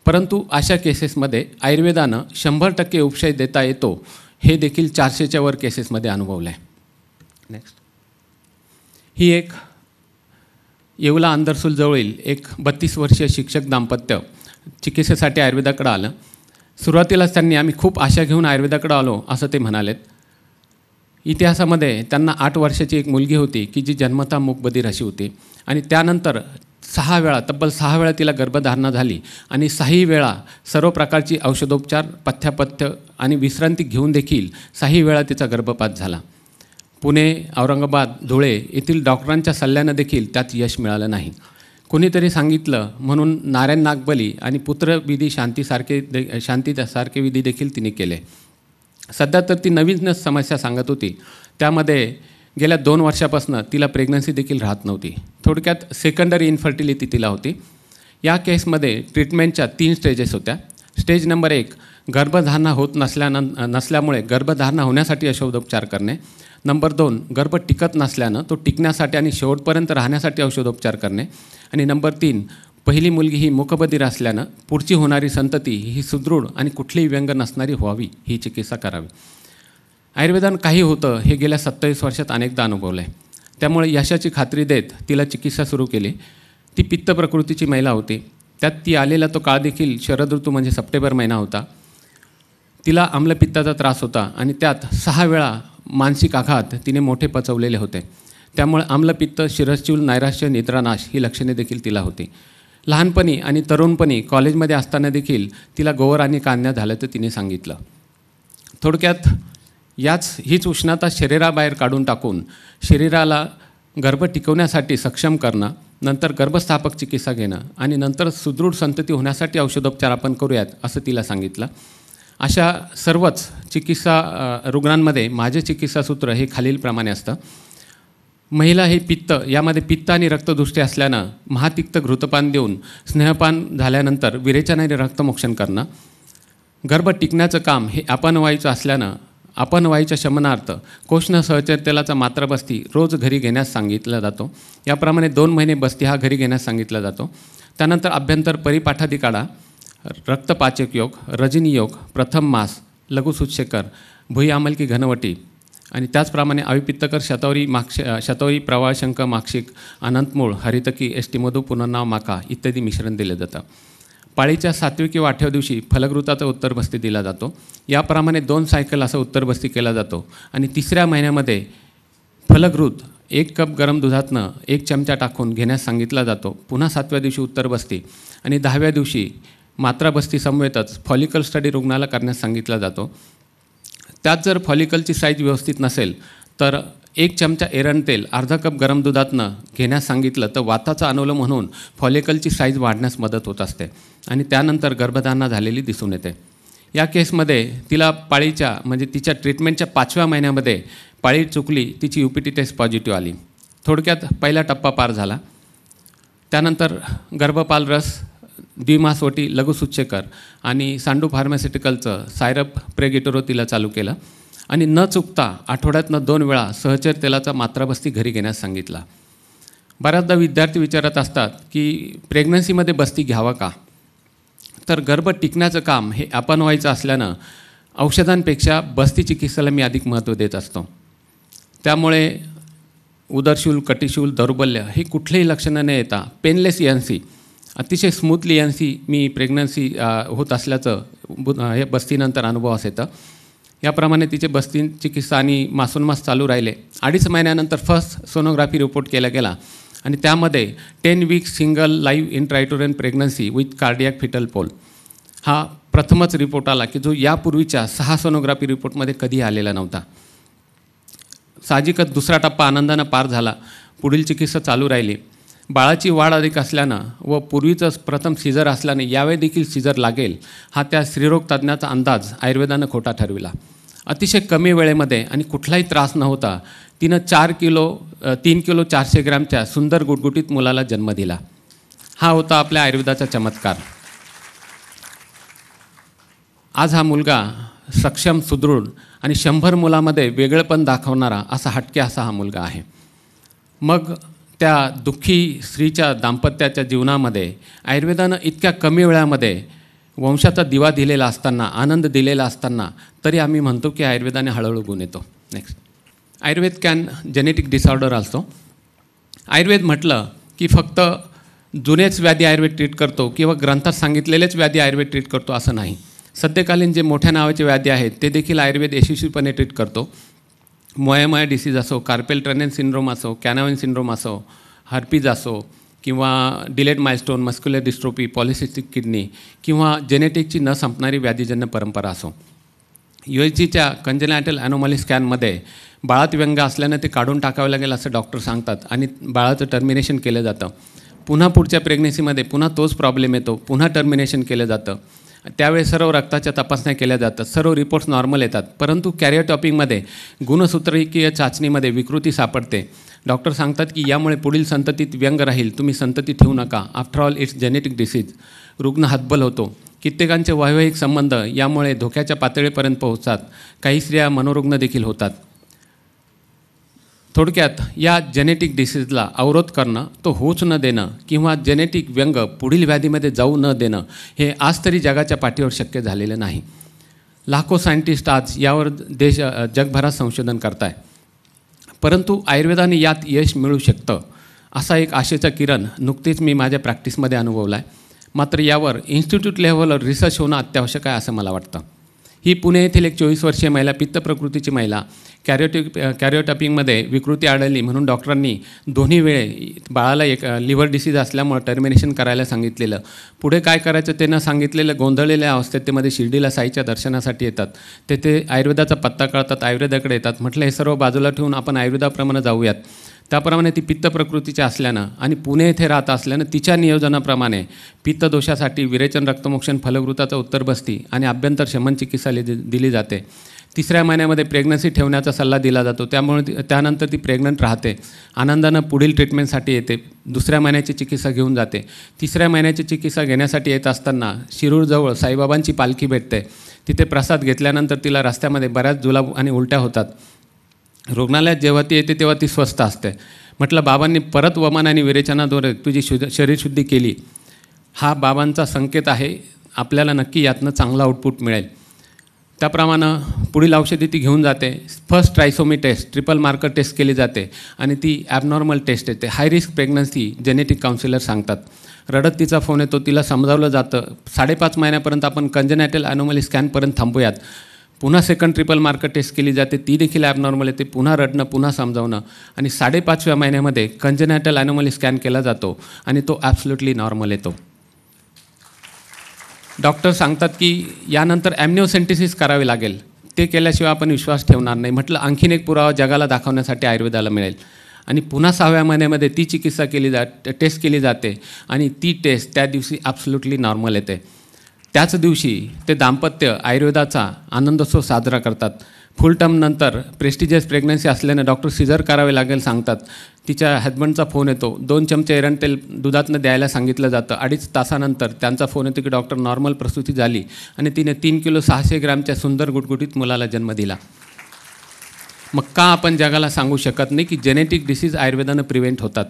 परंतु अशा केसेसमध्ये आयुर्वेदानं शंभर टक्के उपशय देता येतो हे देखील चारशेच्या वर केसेसमध्ये अनुभवलं आहे नेक्स्ट ही एक येवला आंदरसूलजवळील एक बत्तीस वर्षीय शिक्षक दाम्पत्य चिकित्सेसाठी आयुर्वेदाकडं आलं. सुरुवातीलाच त्यांनी आम्ही खूप आशा घेऊन आयुर्वेदाकडं आलो असं ते म्हणालेत. इतिहासामध्ये त्यांना आठ वर्षाची एक मुलगी होती की जी जन्मता मूकबधीर अशी होती. आणि त्यानंतर सहा वेळा तब्बल सहा वेळा तिला गर्भधारणा झाली आणि सहा वेळा सर्व प्रकारची औषधोपचार पथ्यापथ्य आणि विश्रांती घेऊन देखील सही वेळा तिचा गर्भपात झाला. पुणे औरंगाबाद धुळे येथील डॉक्टरांच्या सल्ल्यानं देखील त्यात यश मिळालं नाही. कोणीतरी सांगितलं म्हणून नारायण नागबली आणि पुत्रविधी शांतीसारखे दे शांतीसारखे विधी देखील तिने केले. सध्या तर ती नवीनच समस्या सांगत होती. त्यामध्ये गेल्या दोन वर्षापासून तिला प्रेग्नन्सी देखील राहत नव्हती. थोडक्यात सेकंडरी इन्फर्टिलिटी तिला होती. या केसमध्ये ट्रीटमेंटच्या तीन स्टेजेस होत्या. स्टेज नंबर एक गर्भधारणा होत नसल्यानं नसल्यामुळे गर्भधारणा होण्यासाठी यशोदोपचार करणे. नंबर दोन गर्भ टिकत नसल्यानं तो टिकण्यासाठी आणि शेवटपर्यंत राहण्यासाठी औषधोपचार करणे. आणि नंबर तीन पहिली मुलगी ही मुकबधीर असल्यानं पुढची होणारी संतती ही सुदृढ आणि कुठलीही व्यंग नसणारी व्हावी ही चिकित्सा करावी. आयुर्वेदान काही होतं हे गेल्या सत्तावीस वर्षात अनेकदा अनुभवलं आहे त्यामुळे यशाची खात्री देत तिला चिकित्सा सुरू केली. ती पित्त प्रकृतीची महिला होती. त्यात ती आलेला तो काळ देखील शरद ऋतू म्हणजे सप्टेंबर महिना होता. तिला आम्लपित्ताचा त्रास होता आणि त्यात सहा वेळा मानसिक आघात तिने मोठे पचवलेले होते. त्यामुळे आम्लपित्त शिरस्चूल नैराश्य निद्रानाश ही लक्षणे देखील तिला होती. लहानपणी आणि तरुणपणी कॉलेजमध्ये असताना देखील तिला गोवर आणि कान्या झाल्याचं तिने सांगितलं. थोडक्यात याच हीच उष्णता शरीराबाहेर काढून टाकून शरीराला गर्भ टिकवण्यासाठी सक्षम करणं नंतर गर्भस्थापक चिकित्सा घेणं आणि नंतर सुदृढ संतती होण्यासाठी औषधोपचार आपण करूयात असं तिला सांगितलं. अशा सर्वच चिकित्सा रुग्णांमध्ये माझे चिकित्सासूत्र हे खालीलप्रमाणे असतं. महिला हे पित्त यामध्ये पित्त आणि रक्तदृष्टी असल्यानं महातिक्त घृतपान देऊन स्नेहपान झाल्यानंतर विरेचनाने रक्तमोक्षण करणं. गर्भ टिकण्याचं काम हे अपनवायूचं असल्यानं अपनवायूच्या शमनार्थ कोष्ण सहचरतेलाचा मात्र बस्ती रोज घरी घेण्यास सांगितला जातो. याप्रमाणे दोन महिने बस्ती हा घरी घेण्यास सांगितला जातो. त्यानंतर अभ्यंतर परिपाठादी काढा रक्तपाचक योग रजनी योग प्रथम मास लघुसुच्छेकर भुई आमलकी घनवटी आणि त्याचप्रमाणे अविपित्तकर शतवरी माक्ष शतवरी प्रवाळशंक माक्षिक अनंतमूळ हरितकी एस टी मधू पुनर्नाव माका इत्यादी मिश्रण दिले जातं. पाळीच्या सातवी किंवा आठव्या दिवशी फलगृताचा उत्तरबस्ती दिला जातो. याप्रमाणे दोन सायकल असा उत्तरबस्ती केला जातो. आणि तिसऱ्या महिन्यामध्ये फलगृत एक कप गरम दुधातनं एक चमचा टाकून घेण्यास सांगितला जातो. पुन्हा सातव्या दिवशी उत्तरबस्ती आणि दहाव्या दिवशी मात्राबस्ती समवेतच फॉलिकल स्टडी रुग्णाला करण्यास सांगितला जातो. त्यात जर फॉलिकलची साईज व्यवस्थित नसेल तर एक चमचा एरण तेल अर्धा कप गरम दुधातनं घेण्यास सांगितलं तर वाताचा अनुलोम म्हणून फॉलिकलची साईज वाढण्यास मदत होत असते. आणि त्यानंतर गर्भधारणा झालेली दिसून येते. या केसमध्ये तिला पाळीच्या म्हणजे तिच्या ट्रीटमेंटच्या पाचव्या महिन्यामध्ये पाळी चुकली तिची U P T test positive आली. थोडक्यात पहिला टप्पा पार झाला. त्यानंतर गर्भपाल रस द्विमासवटी लघुसुच्छेकर आणि सांडू फार्मास्युटिकलचं सायरप प्रेगिटोरो तिला चालू केलं. आणि न चुकता आठवड्यातनं दोन वेळा सहचर तेलाचा मात्राबस्ती घरी घेण्यास सांगितला. बऱ्याचदा विद्यार्थी विचारत असतात की प्रेग्नन्सीमध्ये बस्ती घ्यावा का? तर गर्भ टिकण्याचं काम हे आपण व्हायचं असल्यानं औषधांपेक्षा बस्ती चिकित्साला मी अधिक महत्त्व देत असतो. त्यामुळे उदरशूल कटिशूल दौर्बल्य हे कुठलेही लक्षणं न येता पेनलेस एन-सी अतिशय स्मूथली यांची मी प्रेग्नन्सी होत असल्याचं हे बस्तीनंतर अनुभवास येतं. याप्रमाणे तिचे बस्ती चिकित्सा आणि मासूनमास चालू राहिले. अडीच महिन्यानंतर फर्स्ट सोनोग्राफी रिपोर्ट केला गेला. आणि त्यामध्ये ten week single live intrauterine pregnancy with cardiac fetal pole हा प्रथमच रिपोर्ट आला की जो यापूर्वीच्या सहा सोनोग्राफी रिपोर्टमध्ये कधी आलेला नव्हता. साहजिकच दुसरा टप्पा आनंदानं पार झाला. पुढील चिकित्सा चालू राहिली. बाळाची वाढ अधिक असल्यानं व पूर्वीचं प्रथम सिजर असल्याने यावेळी देखील सिजर लागेल हा त्या स्त्रीरोग तज्ज्ञाचा अंदाज आयुर्वेदानं खोटा ठरविला. अतिशय कमी वेळेमध्ये आणि कुठलाही त्रास न होता तिनं चार किलो तीन किलो चारशे ग्रॅमच्या सुंदर गुटगुटीत मुलाला जन्म दिला. हा होता आपल्या आयुर्वेदाचा चमत्कार. आज हा मुलगा सक्षम सुदृढ आणि शंभर मुलामध्ये वेगळेपण दाखवणारा असा हटके असा हा मुलगा आहे. मग त्या दुःखी स्त्रीच्या दाम्पत्याच्या जीवनामध्ये आयुर्वेदानं इतक्या कमी वेळामध्ये वंशाचा दिवा दिलेला असताना आनंद दिलेला असताना तरी आम्ही म्हणतो की आयुर्वेदाने हळूहळू गुण येतो. Next Ayurveda can genetic disorder असतो आयुर्वेद म्हटलं की फक्त जुनेच व्याधी आयुर्वेद ट्रीट करतो किंवा ग्रंथात सांगितलेलेच व्याधी आयुर्वेद ट्रीट करतो असं नाही. सध्याकालीन जे मोठ्या नावाचे व्याधी आहेत ते देखील आयुर्वेद यशस्वीपणे ट्रीट करतो. मोयामया डिसीज असो कार्पेल ट्रनेन सिंड्रोम असो कॅनाविन सिंड्रोम असो हर्पीज असो किंवा delete मायस्टोन muscular dystrophy polycystic kidney किंवा जेनेटिकची न संपणारी व्याधीजन्य परंपरा असो. यू एच जीच्या कंजनॅटल ॲनोमॉली स्कॅनमध्ये बाळात व्यंग असल्यानं ते काढून टाकावं लागेल असं डॉक्टर सांगतात आणि बाळाचं टर्मिनेशन केलं जातं. पुन्हा पुढच्या प्रेग्नेसीमध्ये पुन्हा तोच प्रॉब्लेम येतो पुन्हा टर्मिनेशन केलं जातं. त्यावेळेस सर्व रक्ताच्या तपासण्या केल्या जातात. सर्व रिपोर्ट्स नॉर्मल येतात. परंतु कॅरिओटॉपिंगमध्ये गुणसूत्रकीय चाचणीमध्ये विकृती सापडते. डॉक्टर सांगतात की यामुळे पुढील संततीत व्यंग राहील. तुम्ही संतती ठेवू नका. After all it's genetic disease रुग्ण हातबल होतो. कित्येकांचे वैवाहिक संबंध यामुळे धोक्याच्या पातळीपर्यंत पोहोचतात. काही स्त्रिया मनोरुग्ण देखील होतात. थोडक्यात या जेनेटिक डिसीजला अवरोध करणं तो होऊच न देणं किंवा जेनेटिक व्यंग पुढील व्याधीमध्ये जाऊ न देणं हे आज तरी जगाच्या पाठीवर शक्य झालेलं नाही. लाखो सायंटिस्ट आज यावर देश जगभरात संशोधन करताय. परंतु आयुर्वेदाने यात यश मिळू शकतं असा एक आशेचा किरण नुकतीच मी माझ्या प्रॅक्टिसमध्ये अनुभवला आहे मात्र यावर इन्स्टिट्यूट लेव्हलवर रिसर्च होणं अत्यावश्यक आहे असं मला वाटतं. ही पुणे येथील एक चोवीस वर्षीय महिला पित्त प्रकृतीची महिला कॅरिओटिक कॅरिओटॉपिंगमध्ये विकृती आढळली म्हणून डॉक्टरांनी दोन्ही वेळे बाळाला एक लिव्हर डिसीज असल्यामुळं टर्मिनेशन करायला सांगितलेलं. पुढे काय करायचं ते न सांगितलेलं गोंधळलेल्या अवस्थेत ते मध्ये शिर्डीला साईच्या दर्शनासाठी येतात. तेथे आयुर्वेदाचा पत्ता कळतात आयुर्वेदाकडे येतात. म्हटलं हे सर्व बाजूला ठेवून आपण आयुर्वेदाप्रमाणे जाऊयात. त्याप्रमाणे ती पित्त प्रकृतीची असल्यानं आणि पुणे येथे राहत असल्यानं तिच्या नियोजनाप्रमाणे पित्तदोषासाठी विरेचन रक्तमोक्षण फलवृताचा उत्तर बसती आणि आभ्यंतर शमन चिकित्सा दिली जाते. तिसऱ्या महिन्यामध्ये प्रेग्नन्सी ठेवण्याचा सल्ला दिला जातो. त्यामुळे त्यानंतर ती प्रेग्नंट राहते. आनंदानं पुढील ट्रीटमेंटसाठी येते. दुसऱ्या महिन्याची चिकित्सा घेऊन जाते. तिसऱ्या महिन्याची चिकित्सा घेण्यासाठी येत असताना शिरूरजवळ साईबाबांची पालखी भेटते. तिथे प्रसाद घेतल्यानंतर तिला रस्त्यामध्ये बऱ्याच जुलाब आणि उलट्या होतात. रुग्णालयात जेव्हा ती येते तेव्हा ती स्वस्त असते. म्हटलं बाबांनी परत वमन आणि विरेचनाद्वारे तुझी शुद्ध शरीरशुद्धी केली. हा बाबांचा संकेत आहे. आपल्याला नक्की यातनं चांगला आउटपुट मिळेल. त्याप्रमाणे पुढील औषधी ती घेऊन जाते. First trisomy test triple marker test केली जाते आणि ती ॲबनॉर्मल टेस्ट येते. High risk pregnancy genetic counsellor सांगतात. रडत तिचा फोन येतो तिला समजावलं जातं. साडेपाच महिन्यापर्यंत आपण कंजनॅटल ॲनोमली स्कॅनपर्यंत थांबूयात. पुन्हा सेकंड ट्रिपल मार्कर टेस्ट केली जाते. ती देखील ॲबनॉर्मल येते पुन्हा रडणं पुन्हा समजावणं. आणि साडेपाचव्या महिन्यामध्ये कंजनॅटल ॲनोमली स्कॅन केला जातो. आणि तो ॲब्सोल्युटली नॉर्मल येतो डॉक्टर सांगतात की यानंतर ॲम्निओसेंटिसिस करावी लागेल. ते केल्याशिवाय आपण विश्वास ठेवणार नाही. म्हटलं आणखीन एक पुरावा जगाला दाखवण्यासाठी आयुर्वेदाला मिळेल. आणि पुन्हा सहाव्या महिन्यामध्ये ती चिकित्सा केली जा टेस्ट केली जाते. आणि ती टेस्ट त्या दिवशी ॲब्सोल्युटली नॉर्मल येते. त्याच दिवशी ते दाम्पत्य आयुर्वेदाचा आनंदोत्सव साजरा करतात. फुल टर्मनंतर प्रेस्टिजियस प्रेग्नन्सी असल्यानं डॉक्टर सिझर करावे लागेल सांगतात. तिच्या हजबंडचा फोन येतो. दोन चमचे एरण तेल दुधातनं द्यायला सांगितलं जातं. अडीच तासानंतर त्यांचा फोन येतो की डॉक्टर नॉर्मल प्रसूती झाली आणि तिने तीन किलो सहाशे ग्रॅमच्या सुंदर गुटगुटीत मुलाला जन्म दिला. मग का आपण जगाला सांगू शकत नाही की जेनेटिक डिसीज आयुर्वेदानं प्रिव्हेंट होतात?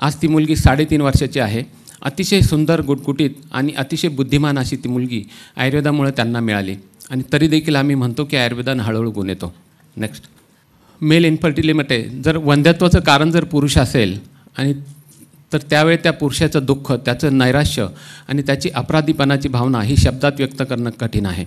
आज ती मुलगी साडेतीन वर्षाची आहे. अतिशय सुंदर गुटगुटीत आणि अतिशय बुद्धिमान अशी ती मुलगी आयुर्वेदामुळे त्यांना मिळाली. आणि तरी देखील आम्ही म्हणतो की आयुर्वेदानं हळूहळू गुण येतो. नेक्स्ट मेल इन्फर्टिलिटीमध्ये जर वंध्यत्वाचं कारण जर पुरुष असेल आणि तर त्यावेळी त्या पुरुषाचं दुःख त्याचं नैराश्य आणि त्याची अपराधीपणाची भावना ही शब्दात व्यक्त करणं कठीण आहे.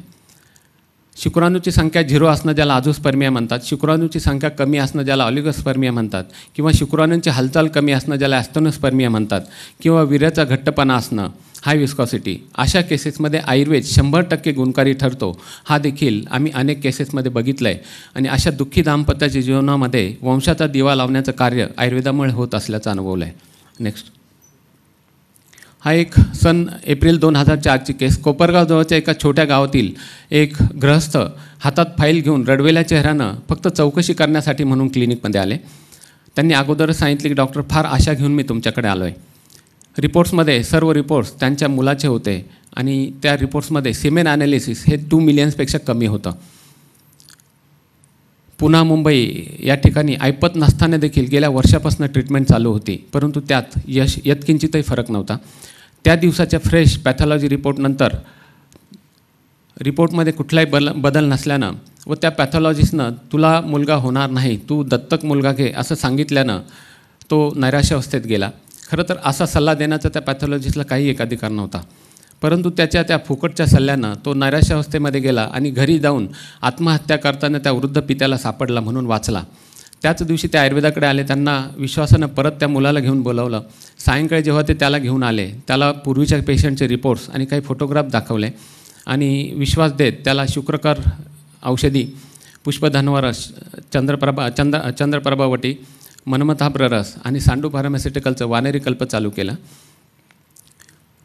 शुक्राणूची संख्या झिरो असणं ज्याला आजोस्पर्मिया म्हणतात शुक्राणूची संख्या कमी असणं ज्याला ऑलिगोस्पर्मिया म्हणतात किंवा शुक्राणूंची हालचाल कमी असणं ज्याला ॲस्टोनोस्पर्मिया म्हणतात किंवा विर्याचा घट्टपणा असणं हाय विस्कॉसिटी अशा केसेसमध्ये आयुर्वेद शंभर टक्के गुणकारी ठरतो. हा देखील आम्ही अनेक केसेसमध्ये बघितलं आहे आणि अशा दुःखी दाम्पत्याच्या जीवनामध्ये वंशाचा दिवा लावण्याचं कार्य आयुर्वेदामुळे होत असल्याचं अनुभवलं आहे. नेक्स्ट हा एक सन एप्रिल दोन हजार चारची केस. कोपरगाव जवळच्या एका छोट्या गावातील एक गृहस्थ हातात फाईल घेऊन रडवेल्या चेहऱ्यानं फक्त चौकशी करण्यासाठी म्हणून क्लिनिकमध्ये आले. त्यांनी अगोदरच सांगितले की डॉक्टर फार आशा घेऊन मी तुमच्याकडे आलो आहे रिपोर्ट्समध्ये सर्व रिपोर्ट्स त्यांच्या मुलाचे होते आणि त्या रिपोर्ट्समध्ये सिमेन ॲनालिसिस हे टू मिलियन्सपेक्षा कमी होतं. पुन्हा मुंबई या ठिकाणी ऐपत नसताना देखील गेल्या वर्षापासून ट्रीटमेंट चालू होती परंतु त्यात यश यत्किंचितही फरक नव्हता. त्या दिवसाच्या फ्रेश पॅथॉलॉजी रिपोर्टनंतर रिपोर्टमध्ये कुठलाही बल बदल नसल्यानं व त्या पॅथॉलॉजिस्टनं तुला मुलगा होणार नाही तू दत्तक मुलगा घे असं सांगितल्यानं तो नैराश्यावस्थेत गेला. खरं तर असा सल्ला देण्याचा त्या पॅथॉलॉजिस्टला काही एक अधिकार नव्हता. परंतु त्याच्या त्या फुकटच्या सल्ल्यानं तो नैराश्यावस्थेमध्ये गेला आणि घरी जाऊन आत्महत्या करताना त्या वृद्ध पित्याला सापडला म्हणून वाचला. त्याच दिवशी ते आयुर्वेदाकडे आले त्यांना विश्वासानं परत त्या मुलाला घेऊन बोलावलं. सायंकाळी जेव्हा ते त्याला घेऊन आले त्याला पूर्वीच्या पेशंटचे रिपोर्ट्स आणि काही फोटोग्राफ दाखवले आणि विश्वास देत त्याला शुक्रकर औषधी पुष्पधनवरस चंद्रप्रभा चंद्र चंद्रप्रभावटी मनमथाप्ररस आणि सांडू फार्मास्युटिकलचं वानेरी कल्प चालू केलं.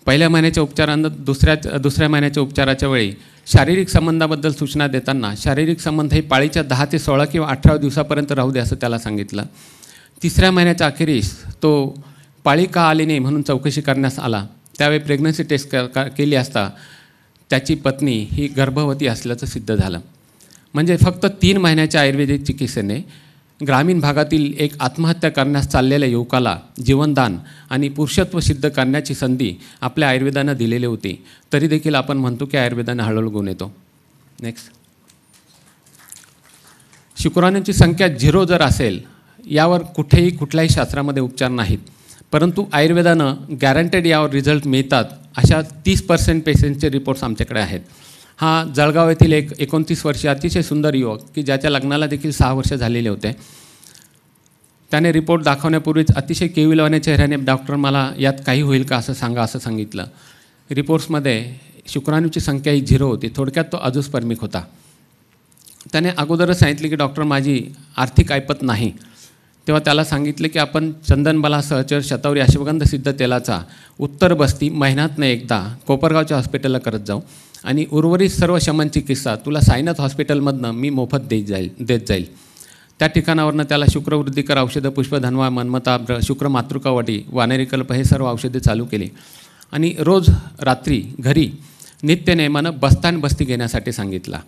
पहिल्या महिन्याच्या उपचारांना दुसऱ्या दुसऱ्या महिन्याच्या उपचाराच्या वेळी शारीरिक संबंधाबद्दल सूचना देताना शारीरिक संबंध हे पाळीच्या दहा ते सोळा किंवा अठरा दिवसापर्यंत राहू दे असं त्याला सांगितलं. तिसऱ्या महिन्याच्या अखेरीस तो पाळी का आली नाही म्हणून चौकशी करण्यास आला. त्यावेळी प्रेग्नन्सी टेस्ट क केली असता त्याची पत्नी ही गर्भवती असल्याचं सिद्ध झालं. म्हणजे फक्त तीन महिन्याच्या आयुर्वेदिक चिकित्सेने ग्रामीण भागातील एक आत्महत्या करण्यास चाललेल्या युवकाला जीवनदान आणि पुरुषत्व सिद्ध करण्याची संधी आपल्या आयुर्वेदानं दिलेली होती. तरी देखील आपण म्हणतो की आयुर्वेदानं हळूहळू गुण येतो. नेक्स्ट शुक्राणूंची संख्या झिरो जर असेल यावर कुठेही कुठल्याही शास्त्रामध्ये उपचार नाहीत. परंतु आयुर्वेदानं गॅरंटेड यावर रिझल्ट मिळतात अशा तीस पर्सेंट पेशंटचे रिपोर्ट्स आमच्याकडे आहेत. हा जळगाव येथील एक एकोणतीस वर्षीय अतिशय सुंदर युवक की ज्याच्या लग्नाला देखील सहा वर्ष झालेले होते. त्याने रिपोर्ट दाखवण्यापूर्वीच अतिशय केविलवाने चेहऱ्याने डॉक्टर मला यात काही होईल का? असं सांगा असं सांगितलं. रिपोर्ट्समध्ये शुक्राणूची संख्या ही झिरो होती. थोडक्यात तो अजूस्पर्मिक होता. त्याने अगोदरच सांगितले की डॉक्टर माझी आर्थिक ऐपत नाही. तेव्हा त्याला सांगितले की आपण चंदनबला सहचर शतावरी अश्वगंध सिद्ध तेलाचा उत्तर बस्ती महिन्यातनं एकदा कोपरगावच्या हॉस्पिटलला करत जाऊ. आणि उर्वरित सर्व शमन किस्सा तुला साईनाथ हॉस्पिटलमधनं मी मोफत देत जाईल देत जाईल. त्या ठिकाणावरनं त्याला शुक्रवृद्धीकर औषधं पुष्पधन्वा मन्मताब्र शुक्र मातृकावटी वानेरिकल्प हे सर्व औषधे चालू केली. आणि रोज रात्री घरी नित्यनेमानं बस्तान बस्ती घेण्यासाठी सांगितला.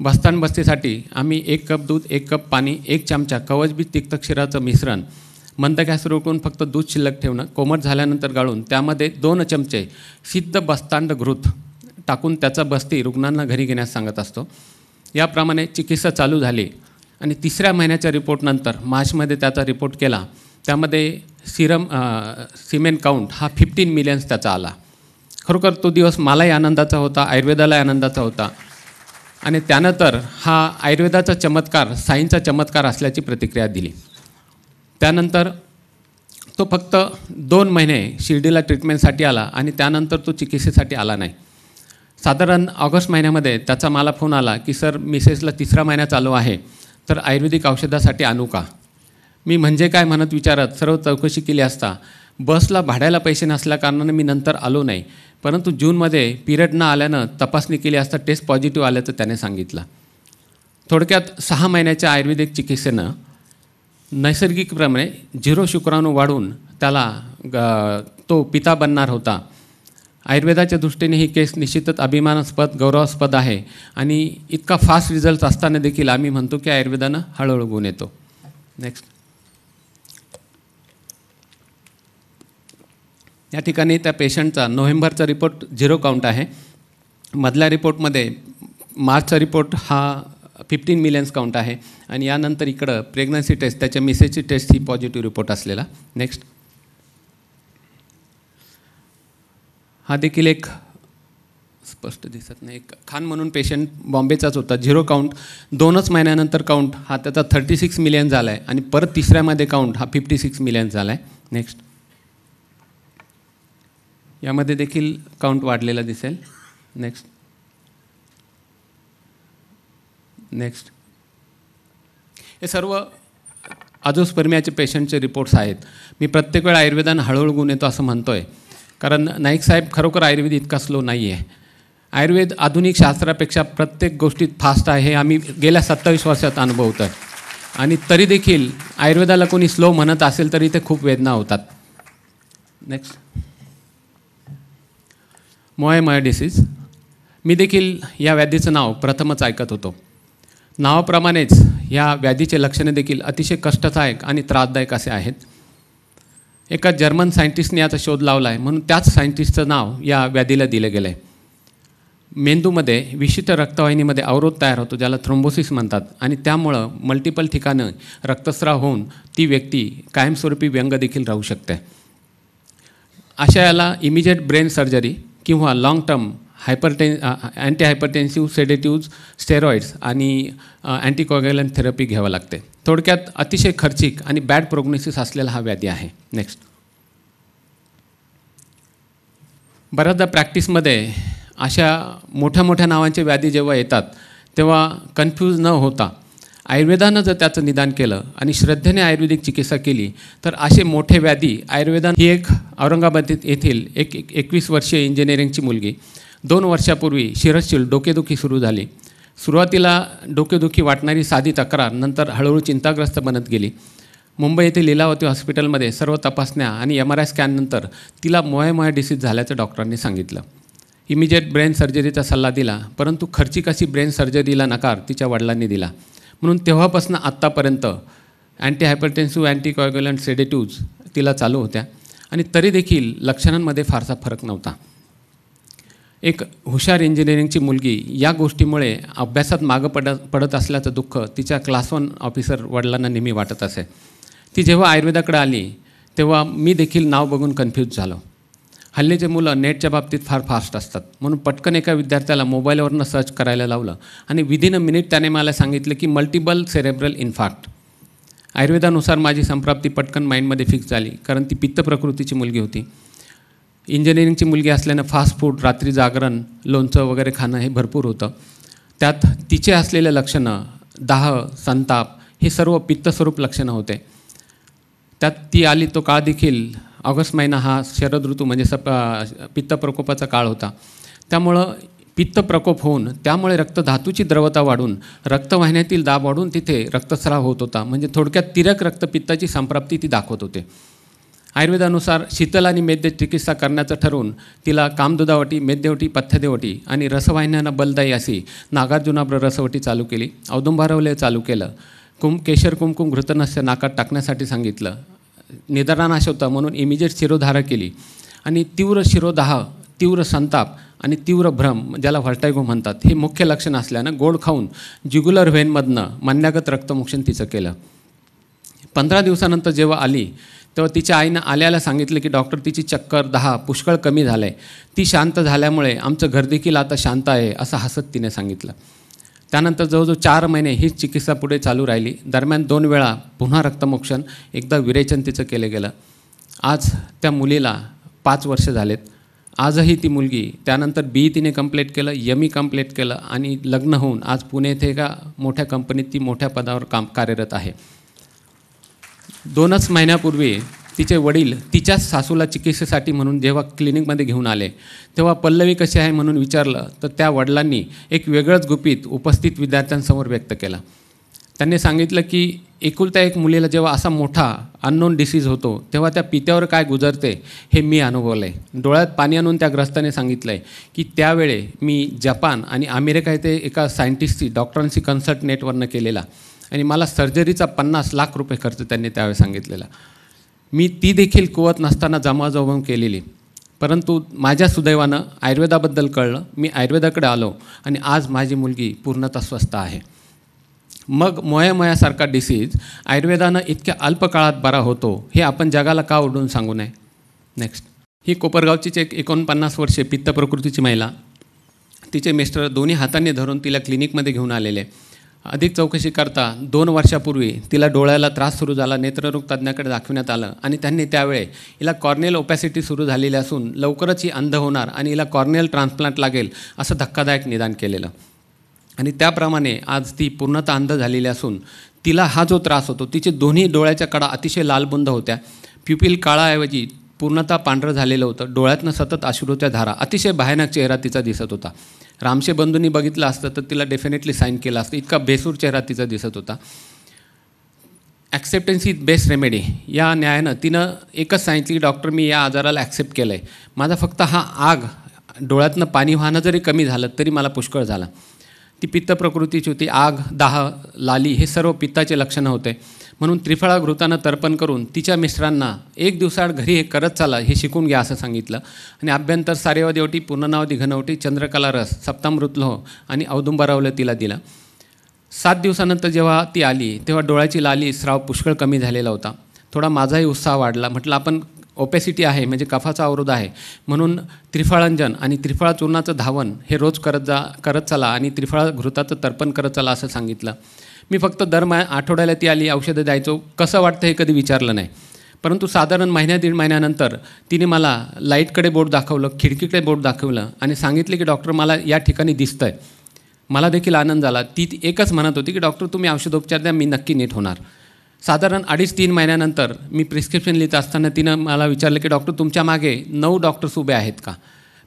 बस्तान बस्तीसाठी आम्ही एक कप दूध एक कप पाणी एक चमचा कवचबी तिक्त क्षीराचं मिश्रण मंद गॅस उकळून फक्त दूध शिल्लक ठेवणं कोमट झाल्यानंतर गाळून त्यामध्ये दोन चमचे सिद्ध बस्तांड घृत टाकून त्याचा बस्ती रुग्णांना घरी घेण्यास सांगत असतो. याप्रमाणे चिकित्सा चालू झाली आणि तिसऱ्या महिन्याच्या रिपोर्टनंतर मार्चमध्ये त्याचा रिपोर्ट केला. त्यामध्ये सिरम सिमेंट काउंट हा फिफ्टीन मिलियन्स त्याचा आला. खरोखर तो दिवस मलाही आनंदाचा होता आयुर्वेदालाही आनंदाचा होता. आणि त्यानंतर हा आयुर्वेदाचा चमत्कार साईंचा चमत्कार असल्याची प्रतिक्रिया दिली. त्यानंतर तो फक्त दोन महिने शिर्डीला ट्रीटमेंटसाठी आला आणि त्यानंतर तो चिकित्सेसाठी आला नाही. साधारण ऑगस्ट महिन्यामध्ये त्याचा मला फोन आला की सर मिसेसला तिसरा महिना चालू आहे तर आयुर्वेदिक औषधासाठी आणू का? मी म्हणजे काय म्हणत विचारत सर्व चौकशी केली असता. बसला भाड्याला पैसे नसल्याकारणानं मी नंतर आलो नाही परंतु जूनमध्ये पिरियड न आल्यानं तपासणी केली असता टेस्ट पॉझिटिव्ह आल्याचं त्याने सांगितलं. थोडक्यात सहा महिन्याच्या आयुर्वेदिक चिकित्सेनं नैसर्गिकप्रमाणे झिरो शुक्राणू वाढून त्याला तो पिता बनणार होता. आयुर्वेदाच्या दृष्टीने ही केस निश्चितच अभिमानास्पद गौरवास्पद आहे. आणि इतका फास्ट रिझल्ट असताना देखील आम्ही म्हणतो की आयुर्वेदानं हळूहळू गुण येतो. नेक्स्ट या ठिकाणी त्या पेशंटचा नोव्हेंबरचा रिपोर्ट झिरो काउंट आहे. मधल्या रिपोर्टमध्ये मार्चचा रिपोर्ट हा फिफ्टीन मिलियन्स काउंट आहे. आणि यानंतर इकडं प्रेग्नन्सी टेस्ट त्याच्या मिसेसची टेस्ट ही पॉझिटिव्ह रिपोर्ट असलेला. नेक्स्ट हा देखील एक स्पष्ट दिसत नाही. एक खान म्हणून पेशंट बॉम्बेचाच होता. झिरो काउंट दोनच महिन्यानंतर काउंट हा त्याचा थर्टी सिक्स मिलियन झाला आहे आणि परत तिसऱ्यामध्ये काउंट हा फिफ्टी सिक्स मिलियन झाला आहे नेक्स्ट यामध्ये देखील काउंट वाढलेला दिसेल. नेक्स्ट नेक्स्ट हे सर्व अजोस्पर्मियाचे पेशंटचे रिपोर्ट्स आहेत. मी प्रत्येक वेळा आयुर्वेदानं हळूहळू गुण येतो असं म्हणतो आहे कारण नाईक साहेब खरोखर आयुर्वेद इतका स्लो नाही आहे आयुर्वेद आधुनिक शास्त्रापेक्षा प्रत्येक गोष्टीत फास्ट आहे हे आम्ही गेल्या सत्तावीस वर्षात अनुभवतो आहे आणि तरी देखील आयुर्वेदाला कोणी स्लो म्हणत असेल तरी ते खूप वेदना होतात. नेक्स्ट मोयमय डिसीज मी देखील या व्याधीचं नाव प्रथमच ऐकत होतो. नावाप्रमाणेच या व्याधीचे लक्षणे देखील अतिशय कष्टदायक आणि त्रासदायक असे आहेत. एका जर्मन सायंटिस्टने याचा शोध लावला आहे म्हणून त्याच सायंटिस्टचं नाव या व्याधीला दिलं गेलं आहे मेंदूमध्ये विशिष्ट रक्तवाहिनीमध्ये अवरोध तयार होतो ज्याला थ्रोम्बोसिस म्हणतात. आणि त्यामुळं मल्टिपल ठिकाणं रक्तस्राव होऊन ती व्यक्ती कायमस्वरूपी व्यंग देखील राहू शकते. अशा याला इमिजिएट ब्रेन सर्जरी किंवा long term हायपरटेन anti hypertensive sedatives steroids आणि अँटीकॉगॅलन थेरपी घ्यावं लागते. थोडक्यात अतिशय खर्चिक आणि बॅड प्रोग्नेसिस असलेला हा व्याधी आहे. नेक्स्ट बऱ्याचदा प्रॅक्टिसमध्ये अशा मोठ्या मोठ्या नावांचे व्याधी जेव्हा येतात तेव्हा कन्फ्यूज न होता आयुर्वेदानं जर त्याचं निदान केलं आणि श्रद्धेने आयुर्वेदिक चिकित्सा केली तर असे मोठे व्याधी आयुर्वेदान ही एक औरंगाबाद येथील एक एकवीस वर्षीय इंजिनिअरिंगची मुलगी दोन वर्षापूर्वी शिरसशील डोकेदुखी सुरू झाली. सुरुवातीला डोकेदुखी वाटणारी साधी तक्रार नंतर हळूहळू चिंताग्रस्त बनत गेली. मुंबई येथे लीलावती हॉस्पिटलमध्ये सर्व तपासण्या आणि एम आर आय स्कॅननंतर तिला मोया डिसीज झाल्याचं डॉक्टरांनी सांगितलं. इमिजिएट ब्रेन सर्जरीचा सल्ला दिला परंतु खर्चिक अशी ब्रेन सर्जरीला नकार तिच्या वडिलांनी दिला. म्हणून तेव्हापासून आत्तापर्यंत anti hypertensive anti coagulant sedatives तिला चालू होत्या आणि तरी देखील लक्षणांमध्ये फारसा फरक नव्हता. एक हुशार इंजिनिअरिंगची मुलगी या गोष्टीमुळे अभ्यासात मागं पडत पडत असल्याचं दुःख तिच्या क्लास वन ऑफिसर वडिलांना नेहमी वाटत असे. ती जेव्हा आयुर्वेदाकडे आली तेव्हा मी देखील नाव बघून कन्फ्यूज झालो. हल्लीचे मुलं नेटच्या बाबतीत फार फास्ट असतात. म्हणून पटकन एका विद्यार्थ्याला मोबाईलवरनं सर्च करायला लावलं आणि विदिन अ मिनिट त्याने मला सांगितलं की मल्टिपल सेरेब्रल इन्फार्क्ट आयुर्वेदानुसार माझी संप्राप्ती पटकन माइंडमध्ये फिक्स झाली कारण ती पित्त प्रकृतीची मुलगी होती. इंजिनिअरिंगची मुलगी असल्यानं फास्ट फूड रात्री जागरण लोणचं वगैरे खाणं हे भरपूर होतं. त्यात तिचे असलेले लक्षणं दाह संताप हे सर्व पित्तस्वरूप लक्षणं होते. त्यात ती आली तो काळ देखील ऑगस्ट महिना हा शरद ऋतू म्हणजे सप पित्त प्रकोपाचा काळ होता. त्यामुळं पित्त प्रकोप होऊन त्यामुळे रक्तधातूची द्रवता वाढून रक्तवाहिन्यातील दाब वाढून तिथे रक्तस्राव होत होता. म्हणजे थोडक्यात तिरक रक्तपित्ताची संप्राप्ती ती दाखवत होते. आयुर्वेदानुसार शीतल आणि मेद्य चिकित्सा करण्याचं ठरवून तिला कामदुधावटी मेद्यवटी पथ्यदेवटी आणि रसवाहिन्यांना बलदायी अशी नागार्जुनाब्र रसवटी चालू केली. औदुंबारवले चालू केलं. कुम केशर कुमकुम घृतनस्य नाकात टाकण्यासाठी सांगितलं. निदानाश होतं म्हणून इमिजिएट शिरोधारा केली. आणि तीव्र शिरोदाह तीव्र संताप आणि तीव्र भ्रम ज्याला व्हर्टायगो म्हणतात हे मुख्य लक्षण असल्यानं गोड खाऊन ज्युग्युलर व्हेनमधनं मान्यागत रक्तमोक्षण तिचं केलं. पंधरा दिवसानंतर जेव्हा आली तेव्हा तिच्या आईनं आल्याला सांगितलं की डॉक्टर तिची चक्कर दहा पुष्कळ कमी झालं आहे ती शांत झाल्यामुळे आमचं घर देखील आता शांत आहे असं हसत तिने सांगितलं. त्यानंतर जवळजवळ चार महिने हीच चिकित्सा पुढे चालू राहिली. दरम्यान दोन वेळा पुन्हा रक्तमोक्षण एकदा विरेचन तिचं केलं गेलं. आज त्या मुलीला पाच वर्ष झालेत. आजही ती मुलगी त्यानंतर बी तिने कंप्लीट केलं यमी कंप्लीट केलं आणि लग्न होऊन आज पुणे येथे एका मोठ्या कंपनीत ती मोठ्या पदावर काम कार्यरत आहे. दोनच महिन्यापूर्वी तिचे वडील तिच्याच सासूला चिकित्सेसाठी म्हणून जेव्हा क्लिनिकमध्ये घेऊन आले तेव्हा पल्लवी कशी आहे म्हणून विचारलं तर त्या वडिलांनी एक वेगळंच गुपित उपस्थित विद्यार्थ्यांसमोर व्यक्त केला. त्यांनी सांगितलं की एकुलता एक मुलीला जेव्हा असा मोठा अननोन डिसीज होतो तेव्हा त्या पित्यावर काय गुजरते हे मी अनुभवलं आहे डोळ्यात पाणी आणून त्या ग्रस्ताने सांगितलं आहे की त्यावेळे मी जपान आणि अमेरिका येथे एका सायंटिस्टची डॉक्टरांशी कन्सल्ट नेटवरनं केलेला. आणि मला सर्जरीचा पन्नास लाख रुपये खर्च त्यांनी त्यावेळी सांगितलेला. मी ती देखील कुवत नसताना जमाजमा केलेली. परंतु माझ्या सुदैवानं आयुर्वेदाबद्दल कळलं. मी आयुर्वेदाकडे आलो आणि आज माझी मुलगी पूर्णतः स्वस्थ आहे. मग मोयामयासारखा डिसीज आयुर्वेदानं इतक्या अल्प काळात बरा होतो हे आपण जगाला का ओढून सांगू नये? नेक्स्ट ही कोपरगावचीच एक एकोणपन्नास वर्षे पित्त प्रकृतीची महिला. तिचे मिस्टर दोन्ही हातांनी धरून तिला क्लिनिकमध्ये घेऊन आलेले. अधिक चौकशी करता दोन वर्षापूर्वी तिला डोळ्याला त्रास सुरू झाला नेत्ररोग तज्ज्ञाकडे दाखवण्यात आलं आणि त्यांनी त्यावेळे हिला कॉर्नियल ओपॅसिटी सुरू झालेली असून लवकरच ही अंध होणार आणि हिला कॉर्नियल ट्रान्सप्लांट लागेल असं धक्कादायक निदान केलेलं. आणि त्याप्रमाणे आज ती पूर्णतः अंध झालेली असून तिला हा जो त्रास होतो तिचे दोन्ही डोळ्याच्या कडा अतिशय लालबुंद होत्या. प्युपिल काळाऐवजी पूर्णतः पांढरं झालेलं होतं. डोळ्यातनं सतत अश्रूच्या धारा अतिशय भयानक चेहरा तिचा दिसत होता. रामशे बंधूंनी बघितलं असतं तर तिला डेफिनेटली साईन केलं असतं. इतका बेसूर चेहरा तिचा दिसत होता. ॲक्सेप्टन्स इज बेस्ट रेमेडी या न्यायानं तिनं एकच सांगितली की डॉक्टर मी या आजाराला ॲक्सेप्ट केलं आहे माझा फक्त हा आग डोळ्यातनं पाणी वाहणं जरी कमी झालं तरी मला पुष्कळ झाला. ती पित्त प्रकृतीची होती. आग दाह लाली हे सर्व पित्ताचे लक्षणं होते. म्हणून त्रिफळा घृतानं तर्पण करून तिच्या मिस्टरांना एक दिवसाआड घरी हे करत चाला हे शिकून घ्या असं सांगितलं. आणि अभ्यंतर सारेवादेवटी पूर्णनावधी घनवटी चंद्रकला रस सप्तामृतलोह आणि औदुंबरावलं तिला दिला. सात दिवसानंतर जेव्हा ती आली तेव्हा डोळ्याची लाली स्राव पुष्कळ कमी झालेला होता. थोडा माझाही उत्साह वाढला. म्हटलं आपण ओपेसिटी आहे म्हणजे कफाचा अवरोध आहे. म्हणून त्रिफळांजन आणि त्रिफळा चूर्णाचं धावन हे रोज करत जा करत चला आणि त्रिफळा घृताचं तर्पण करत चला असं सांगितलं. मी फक्त दर मा आठवड्याला ती आली औषधं द्यायचो. कसं वाटतं हे कधी विचारलं नाही. परंतु साधारण महिन्या दीड महिन्यानंतर तिने मला लाईटकडे बोट दाखवलं खिडकीकडे बोट दाखवलं आणि सांगितले की डॉक्टर मला या ठिकाणी दिसतं आहे मला देखील आनंद झाला. ती एकच म्हणत होती की डॉक्टर तुम्ही औषधोपचार द्या मी नक्की नीट होणार. साधारण अडीच तीन महिन्यानंतर मी प्रिस्क्रिप्शन लिहित असताना तिनं मला विचारलं की डॉक्टर तुमच्या मागे नऊ डॉक्टर्स उभे आहेत का?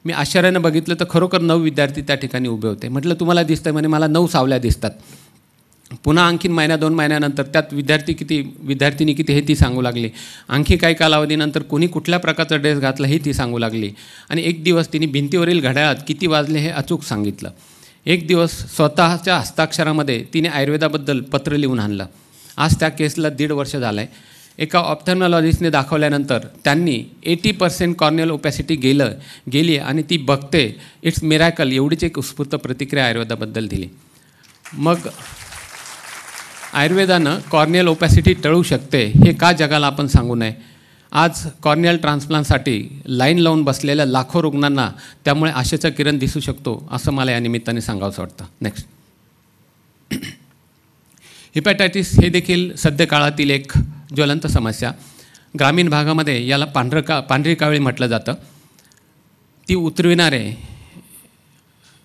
मी आश्चर्यानं बघितलं तर खरोखर नऊ विद्यार्थी त्या ठिकाणी उभे होते. म्हटलं तुम्हाला दिसतं म्हणे मला नऊ सावल्या दिसतात. पुन्हा आणखीन महिन्या दोन महिन्यानंतर त्यात विद्यार्थी किती विद्यार्थिनी किती हे ती सांगू लागली. आणखी काही कालावधीनंतर कोणी कुठल्या प्रकारचा ड्रेस घातला हे ती सांगू लागली. आणि एक दिवस तिने भिंतीवरील घड्याळात किती वाजले हे अचूक सांगितलं. एक दिवस स्वतःच्या हस्ताक्षरामध्ये तिने आयुर्वेदाबद्दल पत्र लिहून आणलं. आज त्या केसला दीड वर्ष झालं आहे एका ऑप्थर्मॉलॉजिस्टने दाखवल्यानंतर त्यांनी एटी पर्सेंट कॉर्नियल ओपॅसिटी गेलं गेली आणि ती बघते इट्स मिरॅकल एवढीच एक उत्स्फूर्त प्रतिक्रिया आयुर्वेदाबद्दल दिली. मग आयुर्वेदानं कॉर्नियल ओपॅसिटी टळू शकते हे का जगाला आपण सांगू नये? आज कॉर्नियल ट्रान्सप्लांटसाठी लाईन लावून बसलेल्या लाखो रुग्णांना त्यामुळे आशेचा किरण दिसू शकतो असं मला या निमित्ताने सांगावंसं वाटतं. नेक्स्ट हिपॅटायटिस हे देखील सध्या काळातील एक ज्वलंत समस्या. ग्रामीण भागामध्ये याला पांढरं का पांढरी कावळी म्हटलं जातं. ती उतरविणारे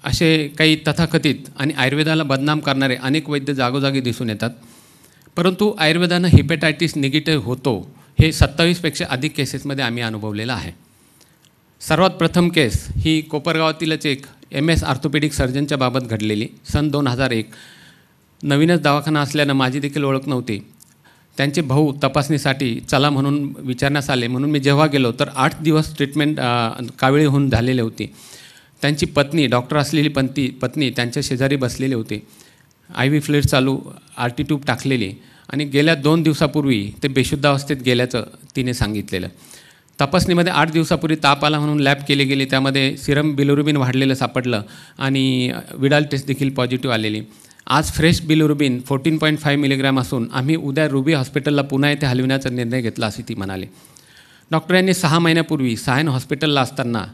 असे काही तथाकथित आणि आयुर्वेदाला बदनाम करणारे अनेक वैद्य जागोजागी दिसून येतात. परंतु आयुर्वेदानं हिपेटायटिस निगेटिव्ह होतो हे सत्तावीसपेक्षा अधिक केसेसमध्ये आम्ही अनुभवलेलं आहे. सर्वात प्रथम केस ही कोपरगावातीलच एक एम एस आर्थोपेडिक सर्जनच्या बाबत घडलेली. सन दोन हजार एक. नवीनच दवाखाना असल्यानं माझी देखील ओळख नव्हती. त्यांचे भाऊ तपासणीसाठी चला म्हणून विचारण्यास आले. म्हणून मी जेव्हा गेलो तर आठ दिवस ट्रीटमेंट कावेळी होऊन होती. त्यांची पत्नी डॉक्टर असलेली पत्नी पत्नी त्यांच्या शेजारी बसलेले होते. आय व्ही फ्लेट चालू आर टी ट्यूब टाकलेली आणि गेल्या दोन दिवसापूर्वी ते बेशुद्ध अवस्थेत गेल्याचं तिने सांगितलेलं. तपासणीमध्ये आठ दिवसापूर्वी ताप आला म्हणून लॅब केली गेली. त्यामध्ये सिरम बिलोरुबिन वाढलेलं सापडलं आणि विडाल टेस्ट देखील पॉझिटिव्ह आलेली. आज fresh bilirubin fourteen point five milligram असून आम्ही उद्या रुबी हॉस्पिटलला पुन्हा येथे हलविण्याचा निर्णय घेतला असे ती म्हणाले. डॉक्टरांनी सहा महिन्यापूर्वी सायन हॉस्पिटलला असताना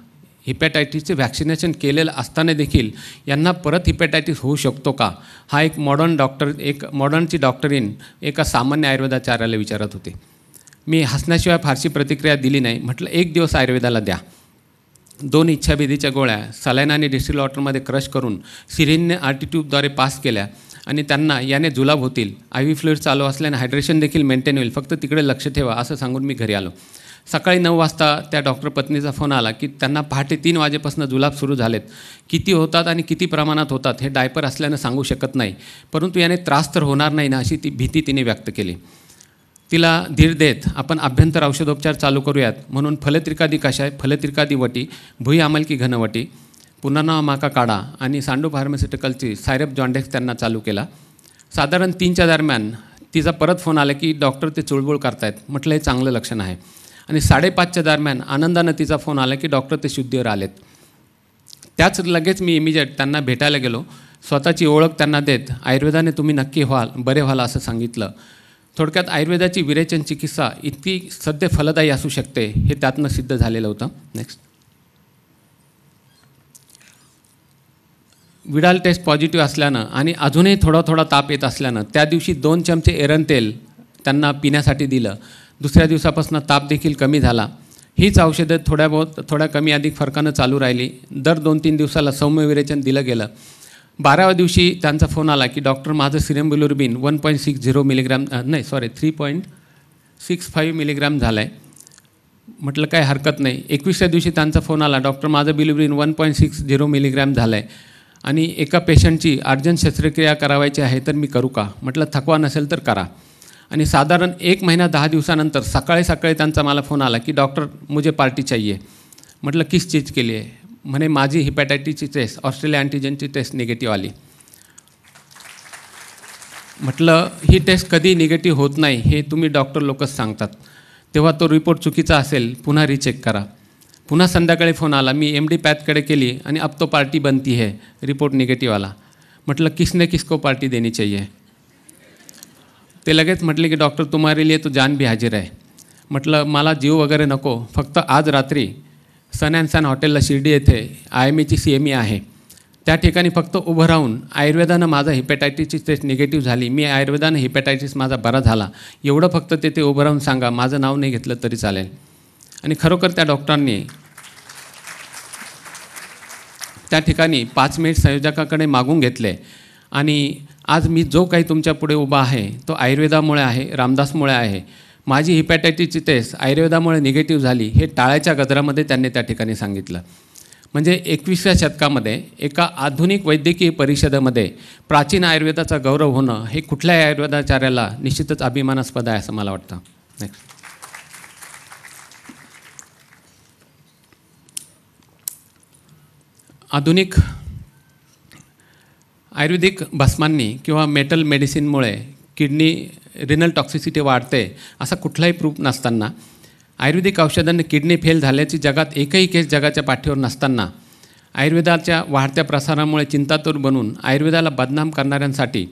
हिपॅटायटिसचे व्हॅक्सिनेशन केलेलं असताना देखील यांना परत हिपॅटायटिस होऊ शकतो का? हा एक मॉडर्न डॉक्टर एक मॉडर्नची डॉक्टरीन एका सामान्य आयुर्वेदाचार्याला विचारत होते. मी हसण्याशिवाय फारशी प्रतिक्रिया दिली नाही. म्हटलं एक दिवस आयुर्वेदाला द्या. दोन इच्छाभेदीच्या गोळ्या सलायना आणि डिस्टिल वॉटरमध्ये क्रश करून सिरिनने आर्टिट्यूबद्वारे पास केल्या आणि त्यांना याने जुलाब होतील. आय व्ही फ्लुईड चालू असल्याने हायड्रेशन देखील मेंटेन होईल. फक्त तिकडे लक्ष ठेवा असं सांगून मी घरी आलो. सकाळी नऊ वाजता त्या डॉक्टर पत्नीचा फोन आला की त्यांना पहाटे तीन वाजेपासून जुलाब सुरू झालेत. किती होतात आणि किती प्रमाणात होतात हे डायपर असल्यानं सांगू शकत नाही. परंतु याने त्रास तर होणार नाही ना अशी ती भीती तिने व्यक्त केली. तिला धीर देत आपण अभ्यंतर औषधोपचार चालू करूयात. म्हणून फलत्रिकादी कशाय फलत्रिकादी वटी भुई आमलकी घनवटी पुनर्नाव माका काढा आणि सांडू फार्मास्युटिकलची सायरप जॉन्डेक्स त्यांना चालू केला. साधारण तीनच्या दरम्यान तिचा परत फोन आला की डॉक्टर ते चुळबुळ करतायत. म्हटलं हे चांगलं लक्षण आहे. आणि साडेपाचच्या दरम्यान आनंदानं तिचा फोन आला की डॉक्टर ते शुद्धीवर आलेत. त्याच लगेच मी इमिजिएट त्यांना भेटायला गेलो. स्वतःची ओळख त्यांना देत आयुर्वेदाने तुम्ही नक्की व्हाल बरे व्हाल असं सांगितलं. थोडक्यात आयुर्वेदाची विरेचन चिकित्सा इतकी सध्या फलदायी असू शकते हे त्यातनं सिद्ध झालेलं होतं. नेक्स्ट विडाल टेस्ट पॉझिटिव्ह असल्यानं आणि अजूनही थोडा थोडा ताप येत असल्यानं त्या दिवशी दोन चमचे एरन तेल त्यांना पिण्यासाठी दिलं. दुसऱ्या दिवसापासून ताप देखील कमी झाला. हीच औषधं थोड्या बहुत थोड्या कमी अधिक फरकानं चालू राहिली. दर दोन तीन दिवसाला सौम्य विरेचन दिलं गेलं. बाराव्या दिवशी त्यांचा फोन आला की डॉक्टर माझं serum bilirubin one point six zero milligram नाही sorry three point six five milligram झाला आहे म्हटलं काय हरकत नाही. एकवीसव्या दिवशी त्यांचा फोन आला डॉक्टर माझं bilirubin one point six zero milligram झालं आहे आणि एका पेशंटची अर्जंट शस्त्रक्रिया करावायची आहे तर मी करू का? म्हटलं थकवा नसेल तर करा. आणि साधारण एक महिना दहा दिवसानंतर सकाळी सकाळी त्यांचा मला फोन आला की डॉक्टर मुझे पार्टी चाहिए. म्हटलं किस चीज केली आहे म्हणे माझी हिपॅटायटीची टेस्ट ऑस्ट्रेलिया अँटीजनची टेस्ट निगेटिव्ह आली. म्हटलं ही टेस्ट कधी निगेटिव्ह होत नाही हे तुम्ही डॉक्टर लोकच सांगतात. तेव्हा तो रिपोर्ट चुकीचा असेल पुन्हा रिचेक करा. पुन्हा संध्याकाळी फोन आला मी एम डी पॅथकडे केली आणि अब तो पार्टी बनती है रिपोर्ट निगेटिव्ह आला. म्हटलं किसने किसको पार्टी देनी चाहिए? ते लगेच म्हटले की डॉक्टर तुम्हारे लिए तो जान भी हाजीर आहे म्हटलं मला जीव वगैरे नको फक्त आज रात्री सन अँड सन हॉटेलला शिर्डी येथे आय एम एची सी एम ई आहे. त्या ठिकाणी फक्त उभं राहून आयुर्वेदानं माझा हिपॅटायटिसची टेस्ट निगेटिव्ह झाली. मी आयुर्वेदानं हिपॅटायटिस माझा बरा झाला. एवढं फक्त तेथे उभं राहून सांगा माझं नाव नाही घेतलं तरी चालेल. आणि खरोखर त्या डॉक्टरांनी त्या ठिकाणी पाच मिनिट संयोजकाकडे मागून घेतले. आणि आज मी जो काही तुमच्यापुढे उभा आहे तो आयुर्वेदामुळे आहे रामदासमुळे आहे. माझी हिपॅटायटिसची टेस्ट आयुर्वेदामुळे निगेटिव्ह झाली हे टाळ्याच्या गजरामध्ये त्यांनी त्या ठिकाणी सांगितलं. म्हणजे एकविसव्या शतकामध्ये एका आधुनिक वैद्यकीय परिषदेमध्ये प्राचीन आयुर्वेदाचा गौरव होणं हे कुठल्याही आयुर्वेदाचार्याला निश्चितच अभिमानास्पद आहे असं मला वाटतं. नेक्स्ट आधुनिक आयुर्वेदिक भस्मांनी किंवा मेटल मेडिसिनमुळे किडनी रिनल टॉक्सिसिटी वाढते असा कुठलाही प्रूफ नसताना आयुर्वेदिक औषधांनी किडनी फेल झाल्याची जगात एकही केस जगाच्या पाठीवर नसताना आयुर्वेदाच्या वाढत्या प्रसारामुळे चिंतातूर बनून आयुर्वेदाला बदनाम करणाऱ्यांसाठी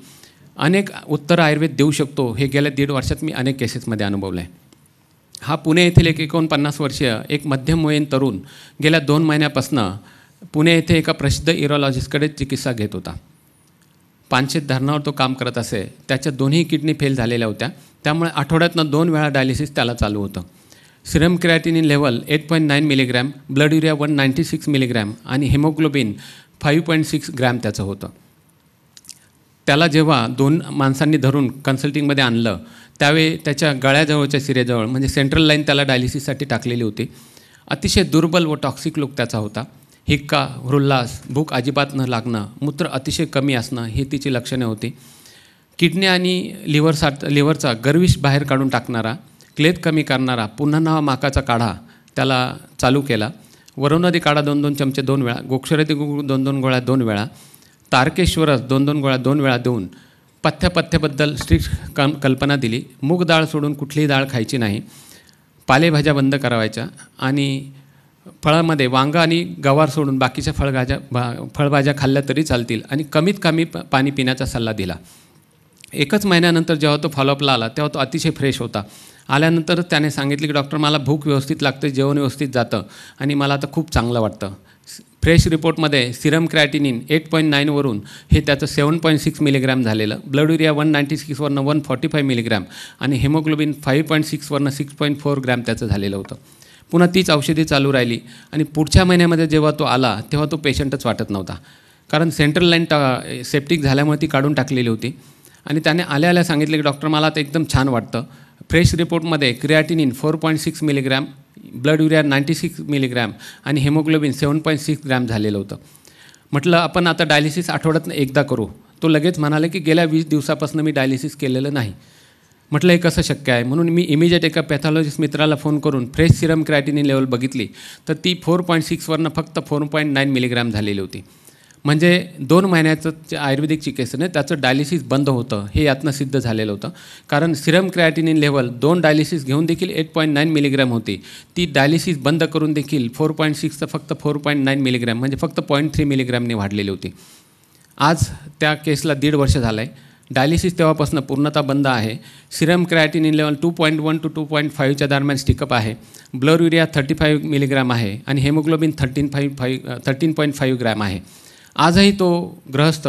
अनेक उत्तर आयुर्वेद देऊ शकतो हे गेल्या दीड वर्षात मी अनेक केसेसमध्ये अनुभवलं. आहे हा पुणे येथील एक एकोणपन्नास वर्षीय एक मध्यमवयीन तरुण गेल्या दोन महिन्यापासून पुणे येथे एका प्रसिद्ध इरोलॉजिस्टकडे चिकित्सा घेत होता. पानशेत धरणावर तो काम करत असे त्याच्या दोन्ही किडनी फेल झालेल्या होत्या. त्यामुळे आठवड्यातनं दोन वेळा डायलिसिस त्याला चालू होतं. Serum creatinine level eight point nine milligram blood urea one ninety six milligram आणि haemoglobin five point six gram त्याचं होतं. त्याला जेव्हा दोन माणसांनी धरून कन्सल्टिंगमध्ये आणलं त्यावेळी त्याच्या गळ्याजवळच्या सिरेजवळ म्हणजे सेंट्रल लाईन त्याला डायलिसिससाठी टाकलेली होती. अतिशय दुर्बल व टॉक्सिक लुक त्याचा होता. हिक्का हृल्लास भूक अजिबात न लागणं मूत्र अतिशय कमी असणं ही तिची लक्षणे होती. किडनी आणि लिव्हरसा लिव्हरचा गर्विश बाहेर काढून टाकणारा क्लेत कमी करणारा पुन्हा नावा माकाचा काढा त्याला चालू केला. वरुणादी काढा दोन दोन चमचे दोन वेळा गोक्षरती दोन दोन गोळ्या दोन वेळा तारकेश्वरस दोन दोन गोळ्या दोन वेळा देऊन पथ्यपथ्यबद्दल स्ट्रिक्ट कम कल्पना दिली. मूग डाळ सोडून कुठलीही डाळ खायची नाही. पालेभाज्या बंद करावायच्या आणि फळामध्ये वांगा आणि गवार सोडून बाकीच्या फळभाज्या भा फळभाज्या खाल्ल्या तरी चालतील. आणि कमीत कमी प पाणी पिण्याचा सल्ला दिला. एकच महिन्यानंतर जेव्हा तो फॉलोअपला आला तेव्हा तो अतिशय फ्रेश होता. आल्यानंतर त्याने सांगितले की डॉक्टर मला भूक व्यवस्थित लागते जेवण व्यवस्थित जातं आणि मला आता खूप चांगलं वाटतं. फ्रेश रिपोर्टमध्ये सिरम क्रॅटिनिन एट पॉईंट नाईनवरून हे त्याचं सेवन पॉईंट सिक्स मिलीग्रॅम झालेलं. ब्लड युरिया वन नाईंटी सिक्सवरनं वन फॉर्टी फाय मिलीग्रॅम आणि हेमोग्लोबिन फाईव्ह पॉईंट सिक्सवरनं सिक्स पॉईंट फोर ग्रॅम त्याचं झालेलं होतं. पुन्हा तीच औषधी चालू राहिली. आणि पुढच्या महिन्यामध्ये जेव्हा तो आला तेव्हा तो पेशंटच वाटत नव्हता. कारण सेंट्रल लाईन टा सेप्टिक झाल्यामुळे ती काढून टाकलेली होती. आणि त्याने आल्या आल्या सांगितले की डॉक्टर मला आता एकदम छान वाटतं. Fresh रिपोर्टमध्ये creatinine four point six milligram blood urea ninety six milligram आणि haemoglobin seven point six gram झालेलं होतं. म्हटलं आपण आता डायलिसिस आठवड्यातनं एकदा करू. तो लगेच म्हणाले की गेल्या वीस दिवसापासून मी डायलिसिस केलेलं नाही. म्हटलं हे कसं शक्य आहे? म्हणून मी इमिजिएट एका पॅथॉलॉजिस्ट मित्राला फोन करून फ्रेश सिरम क्रायटिनी लेवल बघितली. तर ती फोर पॉईंट सिक्सवरनं फक्त फोर पॉईंट नाईन मिलीग्रॅम झालेली होती. म्हणजे दोन महिन्याचं आयुर्वेदिक चिकित्सेने त्याचं डायलिसिस बंद होतं हे यातनं सिद्ध झालेलं होतं. कारण सिरम क्रिॲटिनिन लेवल दोन डायलिसिस घेऊन देखील एट पॉईंट नाईन मिलीग्रॅम होती. ती डायलिसिस बंद करून देखील फोर पॉईंट सिक्सचं फक्त फोर पॉईंट नाईन मिलीग्रॅम म्हणजे फक्त पॉईंट थ्री मिलीग्रॅमने वाढलेली होती. आज त्या केसला दीड वर्ष झालं आहे डायलिसिस तेव्हापासून पूर्णतः बंद आहे. Serum creatinine level two point one two two point फाईव्हच्या दरम्यान स्टिकअप आहे. Blood urea thirty five milligram आहे आणि haemoglobin thirteen five five thirteen point five gram आहे. आजही तो गृहस्थ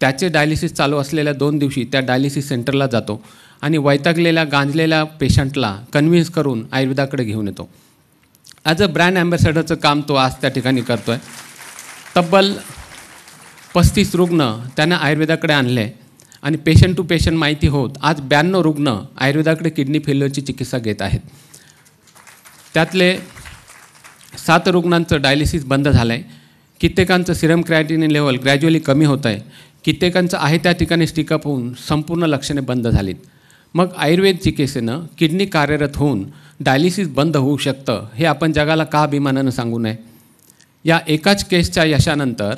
त्याचे डायलिसिस चालू असलेल्या दोन दिवशी त्या डायलिसिस सेंटरला जातो आणि वैतागलेल्या गांजलेल्या पेशंटला कन्व्हिन्स करून आयुर्वेदाकडे घेऊन येतो. ॲज अ ब्रँड ॲम्बॅसेडरचं काम तो आज त्या ठिकाणी करतो आहे तब्बल पस्तीस रुग्ण त्यांना आयुर्वेदाकडे आणले. आणि पेशंट टू पेशंट माहिती होत. आज ब्याण्णव रुग्ण आयुर्वेदाकडे किडनी फेल्युअरची चिकित्सा घेत आहेत. त्यातले सात रुग्णांचं डायलिसिस बंद झालं आहे कित्येकांचं सिरम क्रायटिनिन लेवल ग्रॅज्युअली कमी होत आहे कित्येकांचं आहे त्या ठिकाणी स्टिकअप होऊन संपूर्ण लक्षणे बंद झालीत. मग आयुर्वेद चिकित्सेनं किडनी कार्यरत होऊन डायलिसिस बंद होऊ शकतं हे आपण जगाला का अभिमानानं सांगू नये? या एकाच केसच्या यशानंतर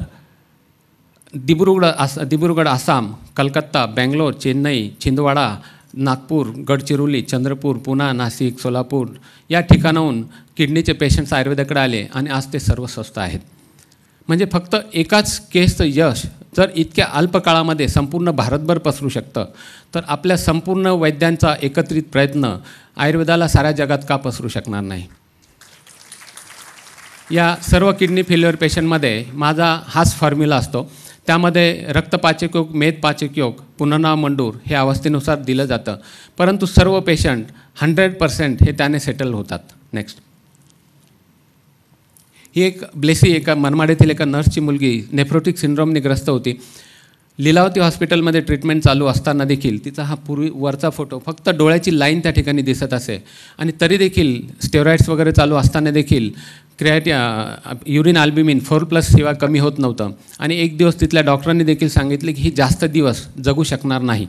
दिब्रुगड आस दिब्रुगड आसाम कलकत्ता बँगलोर चेन्नई छिंदवाडा नागपूर गडचिरोली चंद्रपूर पुणा नाशिक सोलापूर या ठिकाणाहून किडनीचे पेशंट्स आयुर्वेदाकडे आले आणि आज ते सर्व स्वस्त आहेत. म्हणजे फक्त एकाच केसचं यश जर इतक्या अल्प काळामध्ये संपूर्ण भारतभर पसरू शकतं तर आपल्या संपूर्ण वैद्यांचा एकत्रित प्रयत्न आयुर्वेदाला साऱ्या जगात का पसरू शकणार नाही? या सर्व किडनी फेल्युअर पेशंटमध्ये माझा हाच फॉर्म्युला असतो. त्यामध्ये रक्तपाचक मेद पाचक योग पुनर्नाव मंडूर हे अवस्थेनुसार दिलं जातं. परंतु सर्व पेशंट हंड्रेड पर्सेंट हे त्याने सेटल होतात. नेक्स्ट ही एक ब्लेसी एका मनमाडेतील एका नर्सची मुलगी नेफ्रोटिक सिंड्रोमने ग्रस्त होती. लिलावती हॉस्पिटलमध्ये ट्रीटमेंट चालू असताना देखील तिचा हा पूर्वी वरचा फोटो फक्त डोळ्याची लाईन त्या ठिकाणी दिसत असे. आणि तरी देखील स्टेरॉइड्स वगैरे चालू असताना देखील creatinine urine albumin four plus सेवा कमी होत नव्हतं. आणि एक दिवस तिथल्या डॉक्टरांनी देखील सांगितले की ही जास्त दिवस जगू शकणार नाही.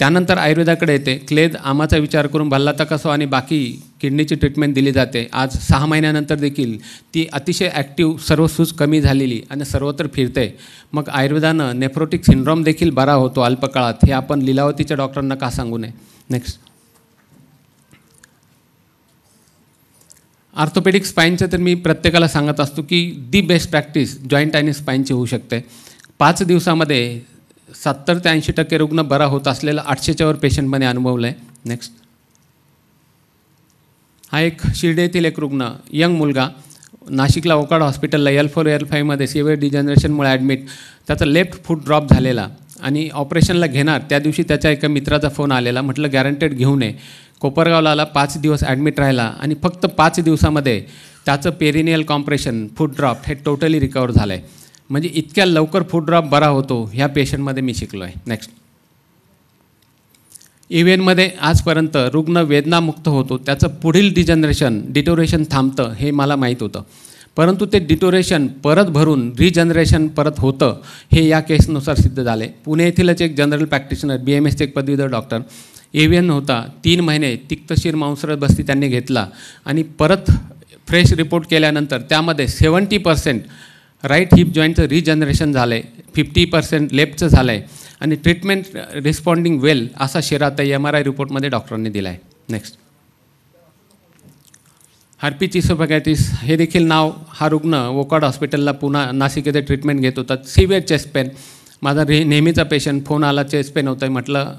त्यानंतर आयुर्वेदाकडे येते. क्लेद आमाचा विचार करून भल्लाता कसो आणि बाकी किडनीची ट्रीटमेंट दिली जाते. आज सहा महिन्यानंतर देखील ती अतिशय ॲक्टिव्ह सर्व सूज कमी झालेली आणि सर्वत्र फिरते. मग आयुर्वेदानं नेफ्रोटिक सिंड्रॉम देखील बरा होतो अल्पकाळात हे आपण लिलावतीच्या डॉक्टरांना का सांगू नये? नेक्स्ट आर्थोपेडिक स्पाईनचं तर मी प्रत्येकाला सांगत असतो की दी बेस्ट प्रॅक्टिस जॉईंट आणि स्पाईनची होऊ शकते. पाच दिवसामध्ये सत्तर ते ऐंशी टक्के रुग्ण बरा होत असलेला आठशेच्या वर पेशंटमध्ये अनुभवलं आहे नेक्स्ट हा एक शिर्डी येथील एक रुग्ण यंग मुलगा नाशिकला ओकाड हॉस्पिटलला एल फोर एल फाईव्हमध्ये सिव्हिअर डिजनरेशनमुळे ॲडमिट त्याचा लेफ्ट फूट ड्रॉप झालेला आणि ऑपरेशनला घेणार त्या दिवशी त्याच्या एका मित्राचा फोन आलेला म्हटलं गॅरंटेड घेऊ नये. कोपरगावला आला पाच दिवस ॲडमिट राहिला आणि फक्त पाच दिवसामध्ये त्याचं पेरिनियल कॉम्प्रेशन फूड ड्रॉप हे टोटली रिकवर झालं आहे म्हणजे इतक्या लवकर फूड ड्रॉप बरा होतो ह्या पेशंटमध्ये मी शिकलो आहे नेक्स्ट इव्हेनमध्ये आजपर्यंत रुग्ण वेदनामुक्त होतो त्याचं पुढील डिजनरेशन डिटोरेशन थांबतं हे मला माहीत होतं. परंतु ते डिटोरेशन परत भरून रिजनरेशन परत होतं हे या केसनुसार सिद्ध झाले. पुणे येथीलच एक जनरल प्रॅक्टिशनर बी एम एसचे एक पदवीधर डॉक्टर एव्हियन होता तीन महिने तिक्तशीर मांसरत बस्ती त्यांनी घेतला. आणि परत फ्रेश रिपोर्ट केल्यानंतर त्यामध्ये सेवन्टी पर्सेंट राईट हिप जॉईंटचं रिजनरेशन झालं आहे फिफ्टी पर्सेंट लेफ्टचं झालं आहे आणि ट्रीटमेंट रिस्पॉन्डिंग वेल असा शेरा आता एम आर आय रिपोर्टमध्ये डॉक्टरांनी दिला आहे नेक्स्ट हार्पी इसोफॅगॅटिस हे देखील नाव हा रुग्ण वोकाड हॉस्पिटलला पुन्हा नाशिक येथे ट्रीटमेंट घेत होता. Severe chest pain. माझा रे नेहमीचा पेशंट फोन आला चेस्ट पेन होतं आहे म्हटलं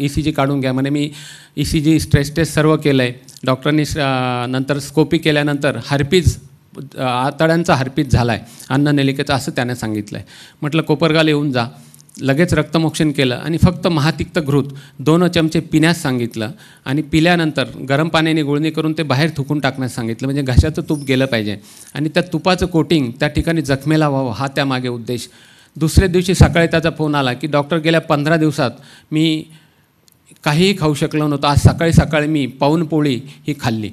ई सी जी काढून घ्या. म्हणे मी E C G stress test सर्व केलं आहे डॉक्टरांनी नंतर स्कोपी केल्यानंतर हर्पीज आतड्यांचा हरपीत झाला आहे अन्ननलिकेचा असं त्याने सांगितलं आहे म्हटलं कोपरगाल येऊन जा. लगेच रक्तमोक्षण केलं आणि फक्त महातिक्त घृत दोन चमचे पिण्यास सांगितलं आणि पिल्यानंतर गरम पाण्याने गुळणी करून ते बाहेर थुकून टाकण्यास सांगितलं. म्हणजे घशाचं तूप गेलं पाहिजे. आणि त्या तुपाचं कोटिंग त्या ठिकाणी जखमेला व्हावं हा त्यामागे उद्देश. दुसऱ्या दिवशी सकाळी त्याचा फोन आला की डॉक्टर गेल्या पंधरा दिवसात मी काहीही खाऊ शकलो नव्हतं. आज सकाळी सकाळी मी पाऊन पोळी ही खाल्ली.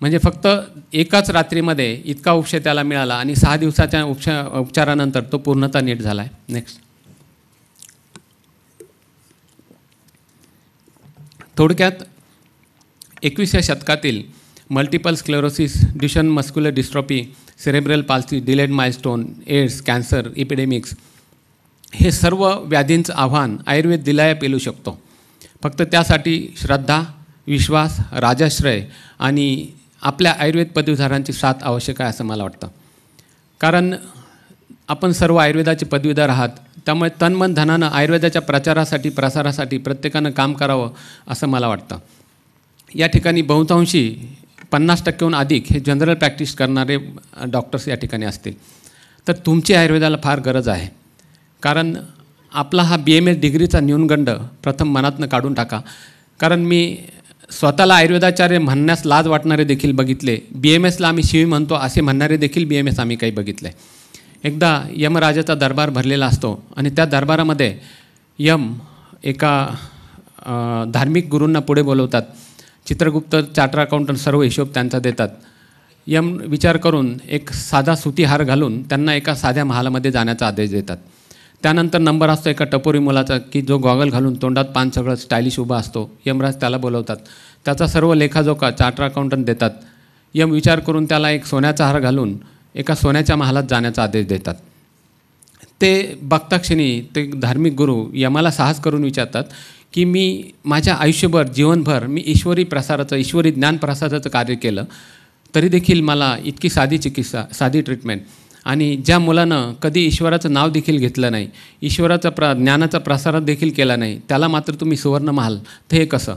म्हणजे फक्त एकाच रात्रीमध्ये इतका उपचार त्याला मिळाला आणि सहा दिवसाच्या उपचा उपचारानंतर तो पूर्णतः नीट झाला आहे नेक्स्ट थोडक्यात एकविसव्या शतकातील multiple sclerosis Duchenne muscular dystrophy cerebral palsy delayed milestone AIDS cancer epidemics हे सर्व व्याधींचं आव्हान आयुर्वेद दिलाया पेलू शकतो. फक्त त्यासाठी श्रद्धा विश्वास राजाश्रय आणि आपल्या आयुर्वेद पदवीधारांची साथ आवश्यक आहे असं मला वाटतं. कारण आपण सर्व आयुर्वेदाचे पदवीधर आहात त्यामुळे तनमन धनानं आयुर्वेदाच्या प्रचारासाठी प्रसारासाठी प्रत्येकानं काम करावं असं मला वाटतं. या ठिकाणी बहुतांशी पन्नास टक्क्याहून अधिक हे जनरल प्रॅक्टिस करणारे डॉक्टर्स या ठिकाणी असतील. तर तुमची आयुर्वेदाला फार गरज आहे. कारण आपला हा बी एम एस डिग्रीचा न्यूनगंड प्रथम मनातनं काढून टाका. कारण मी स्वतःला आयुर्वेदाचार्य म्हणण्यास लाज वाटणारे देखील बघितले. बी एम एसला आम्ही शिवी म्हणतो असे म्हणणारे देखील बी एम एस आम्ही काही बघितले. एकदा यमराजाचा दरबार भरलेला असतो आणि त्या दरबारामध्ये यम एका धार्मिक गुरूंना पुढे बोलवतात. चित्रगुप्त चार्टर अकाउंटंट सर्व हिशोब त्यांचा देतात. यम विचार करून एक साधा सुती हार घालून त्यांना एका साध्या महालामध्ये जाण्याचा आदेश देतात. त्यानंतर नंबर असतो एका टपोरी मुलाचा की जो गॉगल घालून तोंडात पान सगळं स्टायलिश उभा असतो. यमराज त्याला बोलवतात. त्याचा सर्व लेखाजोखा चार्टर अकाउंटंट देतात. यम विचार करून त्याला एक सोन्याचा हार घालून एका सोन्याच्या महालात जाण्याचा आदेश देतात. ते बघताक्षणी ते धार्मिक गुरु यमाला साहस करून विचारतात की मी माझ्या आयुष्यभर जीवनभर मी ईश्वरी प्रसाराचं ईश्वरी ज्ञान प्रसाराचं कार्य केलं तरी देखील मला इतकी साधी चिकित्सा साधी ट्रीटमेंट आणि ज्या मुलानं कधी ईश्वराचं नाव देखील घेतलं नाही ईश्वराचा प्र ज्ञानाचा प्रसार देखील केला नाही त्याला मात्र तुम्ही सुवर्ण महाल ते हे कसं?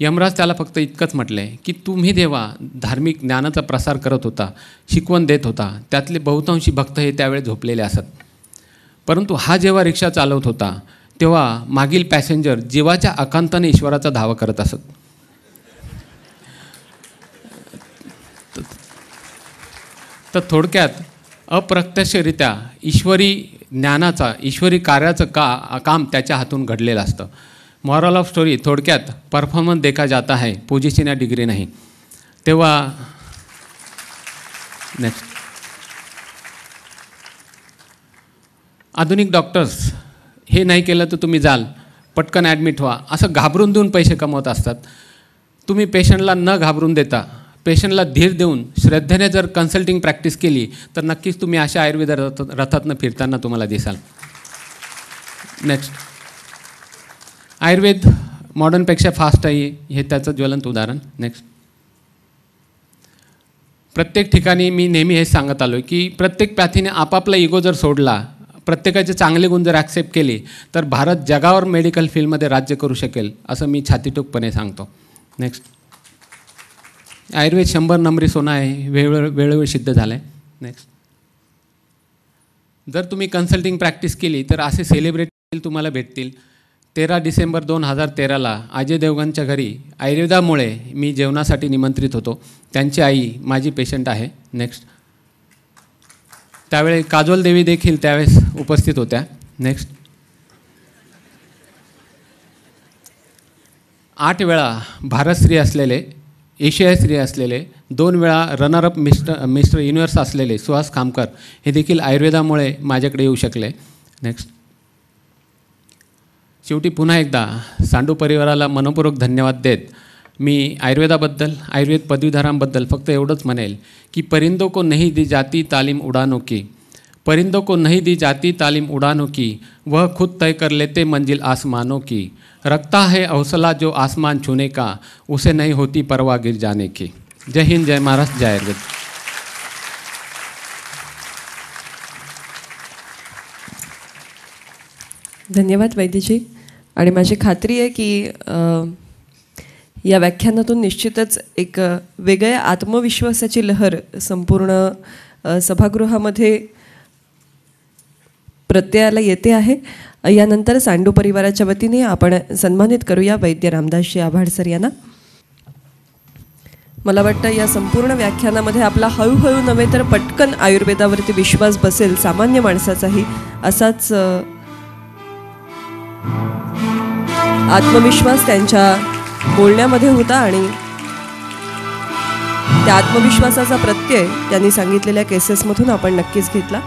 यमराज त्याला फक्त इतकंच म्हटलं आहे की तुम्ही देवा धार्मिक ज्ञानाचा प्रसार करत होता शिकवण देत होता त्यातले बहुतांशी भक्त हे त्यावेळी झोपलेले असत. परंतु हा जेव्हा रिक्षा चालवत होता तेव्हा मागील पॅसेंजर जीवाच्या आकांताने ईश्वराचा धावा करत असत. तर थोडक्यात अप्रत्यक्षरित्या ईश्वरी ज्ञानाचा ईश्वरी कार्याचं का काम त्याच्या हातून घडलेलं असतं. मॉरल ऑफ स्टोरी थोडक्यात परफॉर्मन्स देखा जाता है पोझिशन या डिग्री नाही. तेव्हा नेक्स्ट आधुनिक डॉक्टर्स हे नाही केलं तर तुम्ही जाल. पटकन ॲडमिट व्हा. असं घाबरून देऊन पैसे कमवत असतात. तुम्ही पेशंटला न घाबरून देता पेशंटला धीर देऊन श्रद्धेने जर कन्सल्टिंग प्रॅक्टिस केली तर नक्कीच तुम्ही अशा आयुर्वेद रथ रथातनं फिरताना तुम्हाला दिसाल. नेक्स्ट आयुर्वेद मॉडर्नपेक्षा फास्ट आहे हे त्याचं ज्वलंत उदाहरण. नेक्स्ट प्रत्येक ठिकाणी मी नेहमी हेच सांगत आलो की प्रत्येक पॅथीने आपापला इगो जर सोडला प्रत्येकाचे चांगले गुण जर ॲक्सेप्ट केले तर भारत जगावर मेडिकल फील्डमध्ये राज्य करू शकेल असं मी छातीटूकपणे सांगतो. नेक्स्ट आयुर्वेद शंभर नंबरी सोना आहे वेळोवेळ वेळोवेळी सिद्ध झालं आहे नेक्स्ट जर तुम्ही कन्सल्टिंग प्रॅक्टिस केली तर असे सेलिब्रिटी तुम्हाला भेटतील. तेरा डिसेंबर दोन हजार तेराला अजय देवगनच्या घरी आयुर्वेदामुळे मी जेवणासाठी निमंत्रित होतो. त्यांची आई माझी पेशंट आहे. नेक्स्ट त्यावेळी काजोल देवी देखील त्यावेळेस उपस्थित होत्या. नेक्स्ट आठ वेळा भारतश्री असलेले एशिया स्त्री असलेले दोन वेळा रनरअप मिस्टर मिस्टर युनिव्हर्स असलेले सुहास खामकर हे देखील आयुर्वेदामुळे माझ्याकडे येऊ शकले. नेक्स्ट शेवटी पुन्हा एकदा सांडू परिवाराला मनपूर्वक धन्यवाद देत मी आयुर्वेदाबद्दल आयुर्वेद पदवीधरांबद्दल फक्त एवढंच म्हणेल की परिंदो को नहीं दी जाती तालीम उडानों की परिंदों को नहीं दी जाती तालीम उड़ानों की वह खुद तय कर लेते मंजिल आसमानों की रखता है हौसला जो आसमान छूने का उसे नहीं होती परवाह गिर जाने की जय हिंद जय महाराष्ट्र जय आयुर्वेद. धन्यवाद वैद्यजी. आणि माझी खात्री आहे की या व्याख्यानातून निश्चितच एक वेगळ्या आत्मविश्वासाची लहर संपूर्ण सभागृहामध्ये प्रत्ययाला येते आहे. यानंतर सांडू परिवाराच्या वतीने आपण सन्मानित करूया वैद्य रामदासजी आभाड सर यांना. मला वाटतं या संपूर्ण व्याख्यानामध्ये आपला हळूहळू नव्हे तर पटकन आयुर्वेदावरती विश्वास बसेल सामान्य माणसाचाही असाच आत्मविश्वास त्यांच्या बोलण्यामध्ये होता आणि त्या आत्मविश्वासाचा प्रत्यय त्यांनी सांगितलेल्या केसेसमधून आपण नक्कीच घेतला.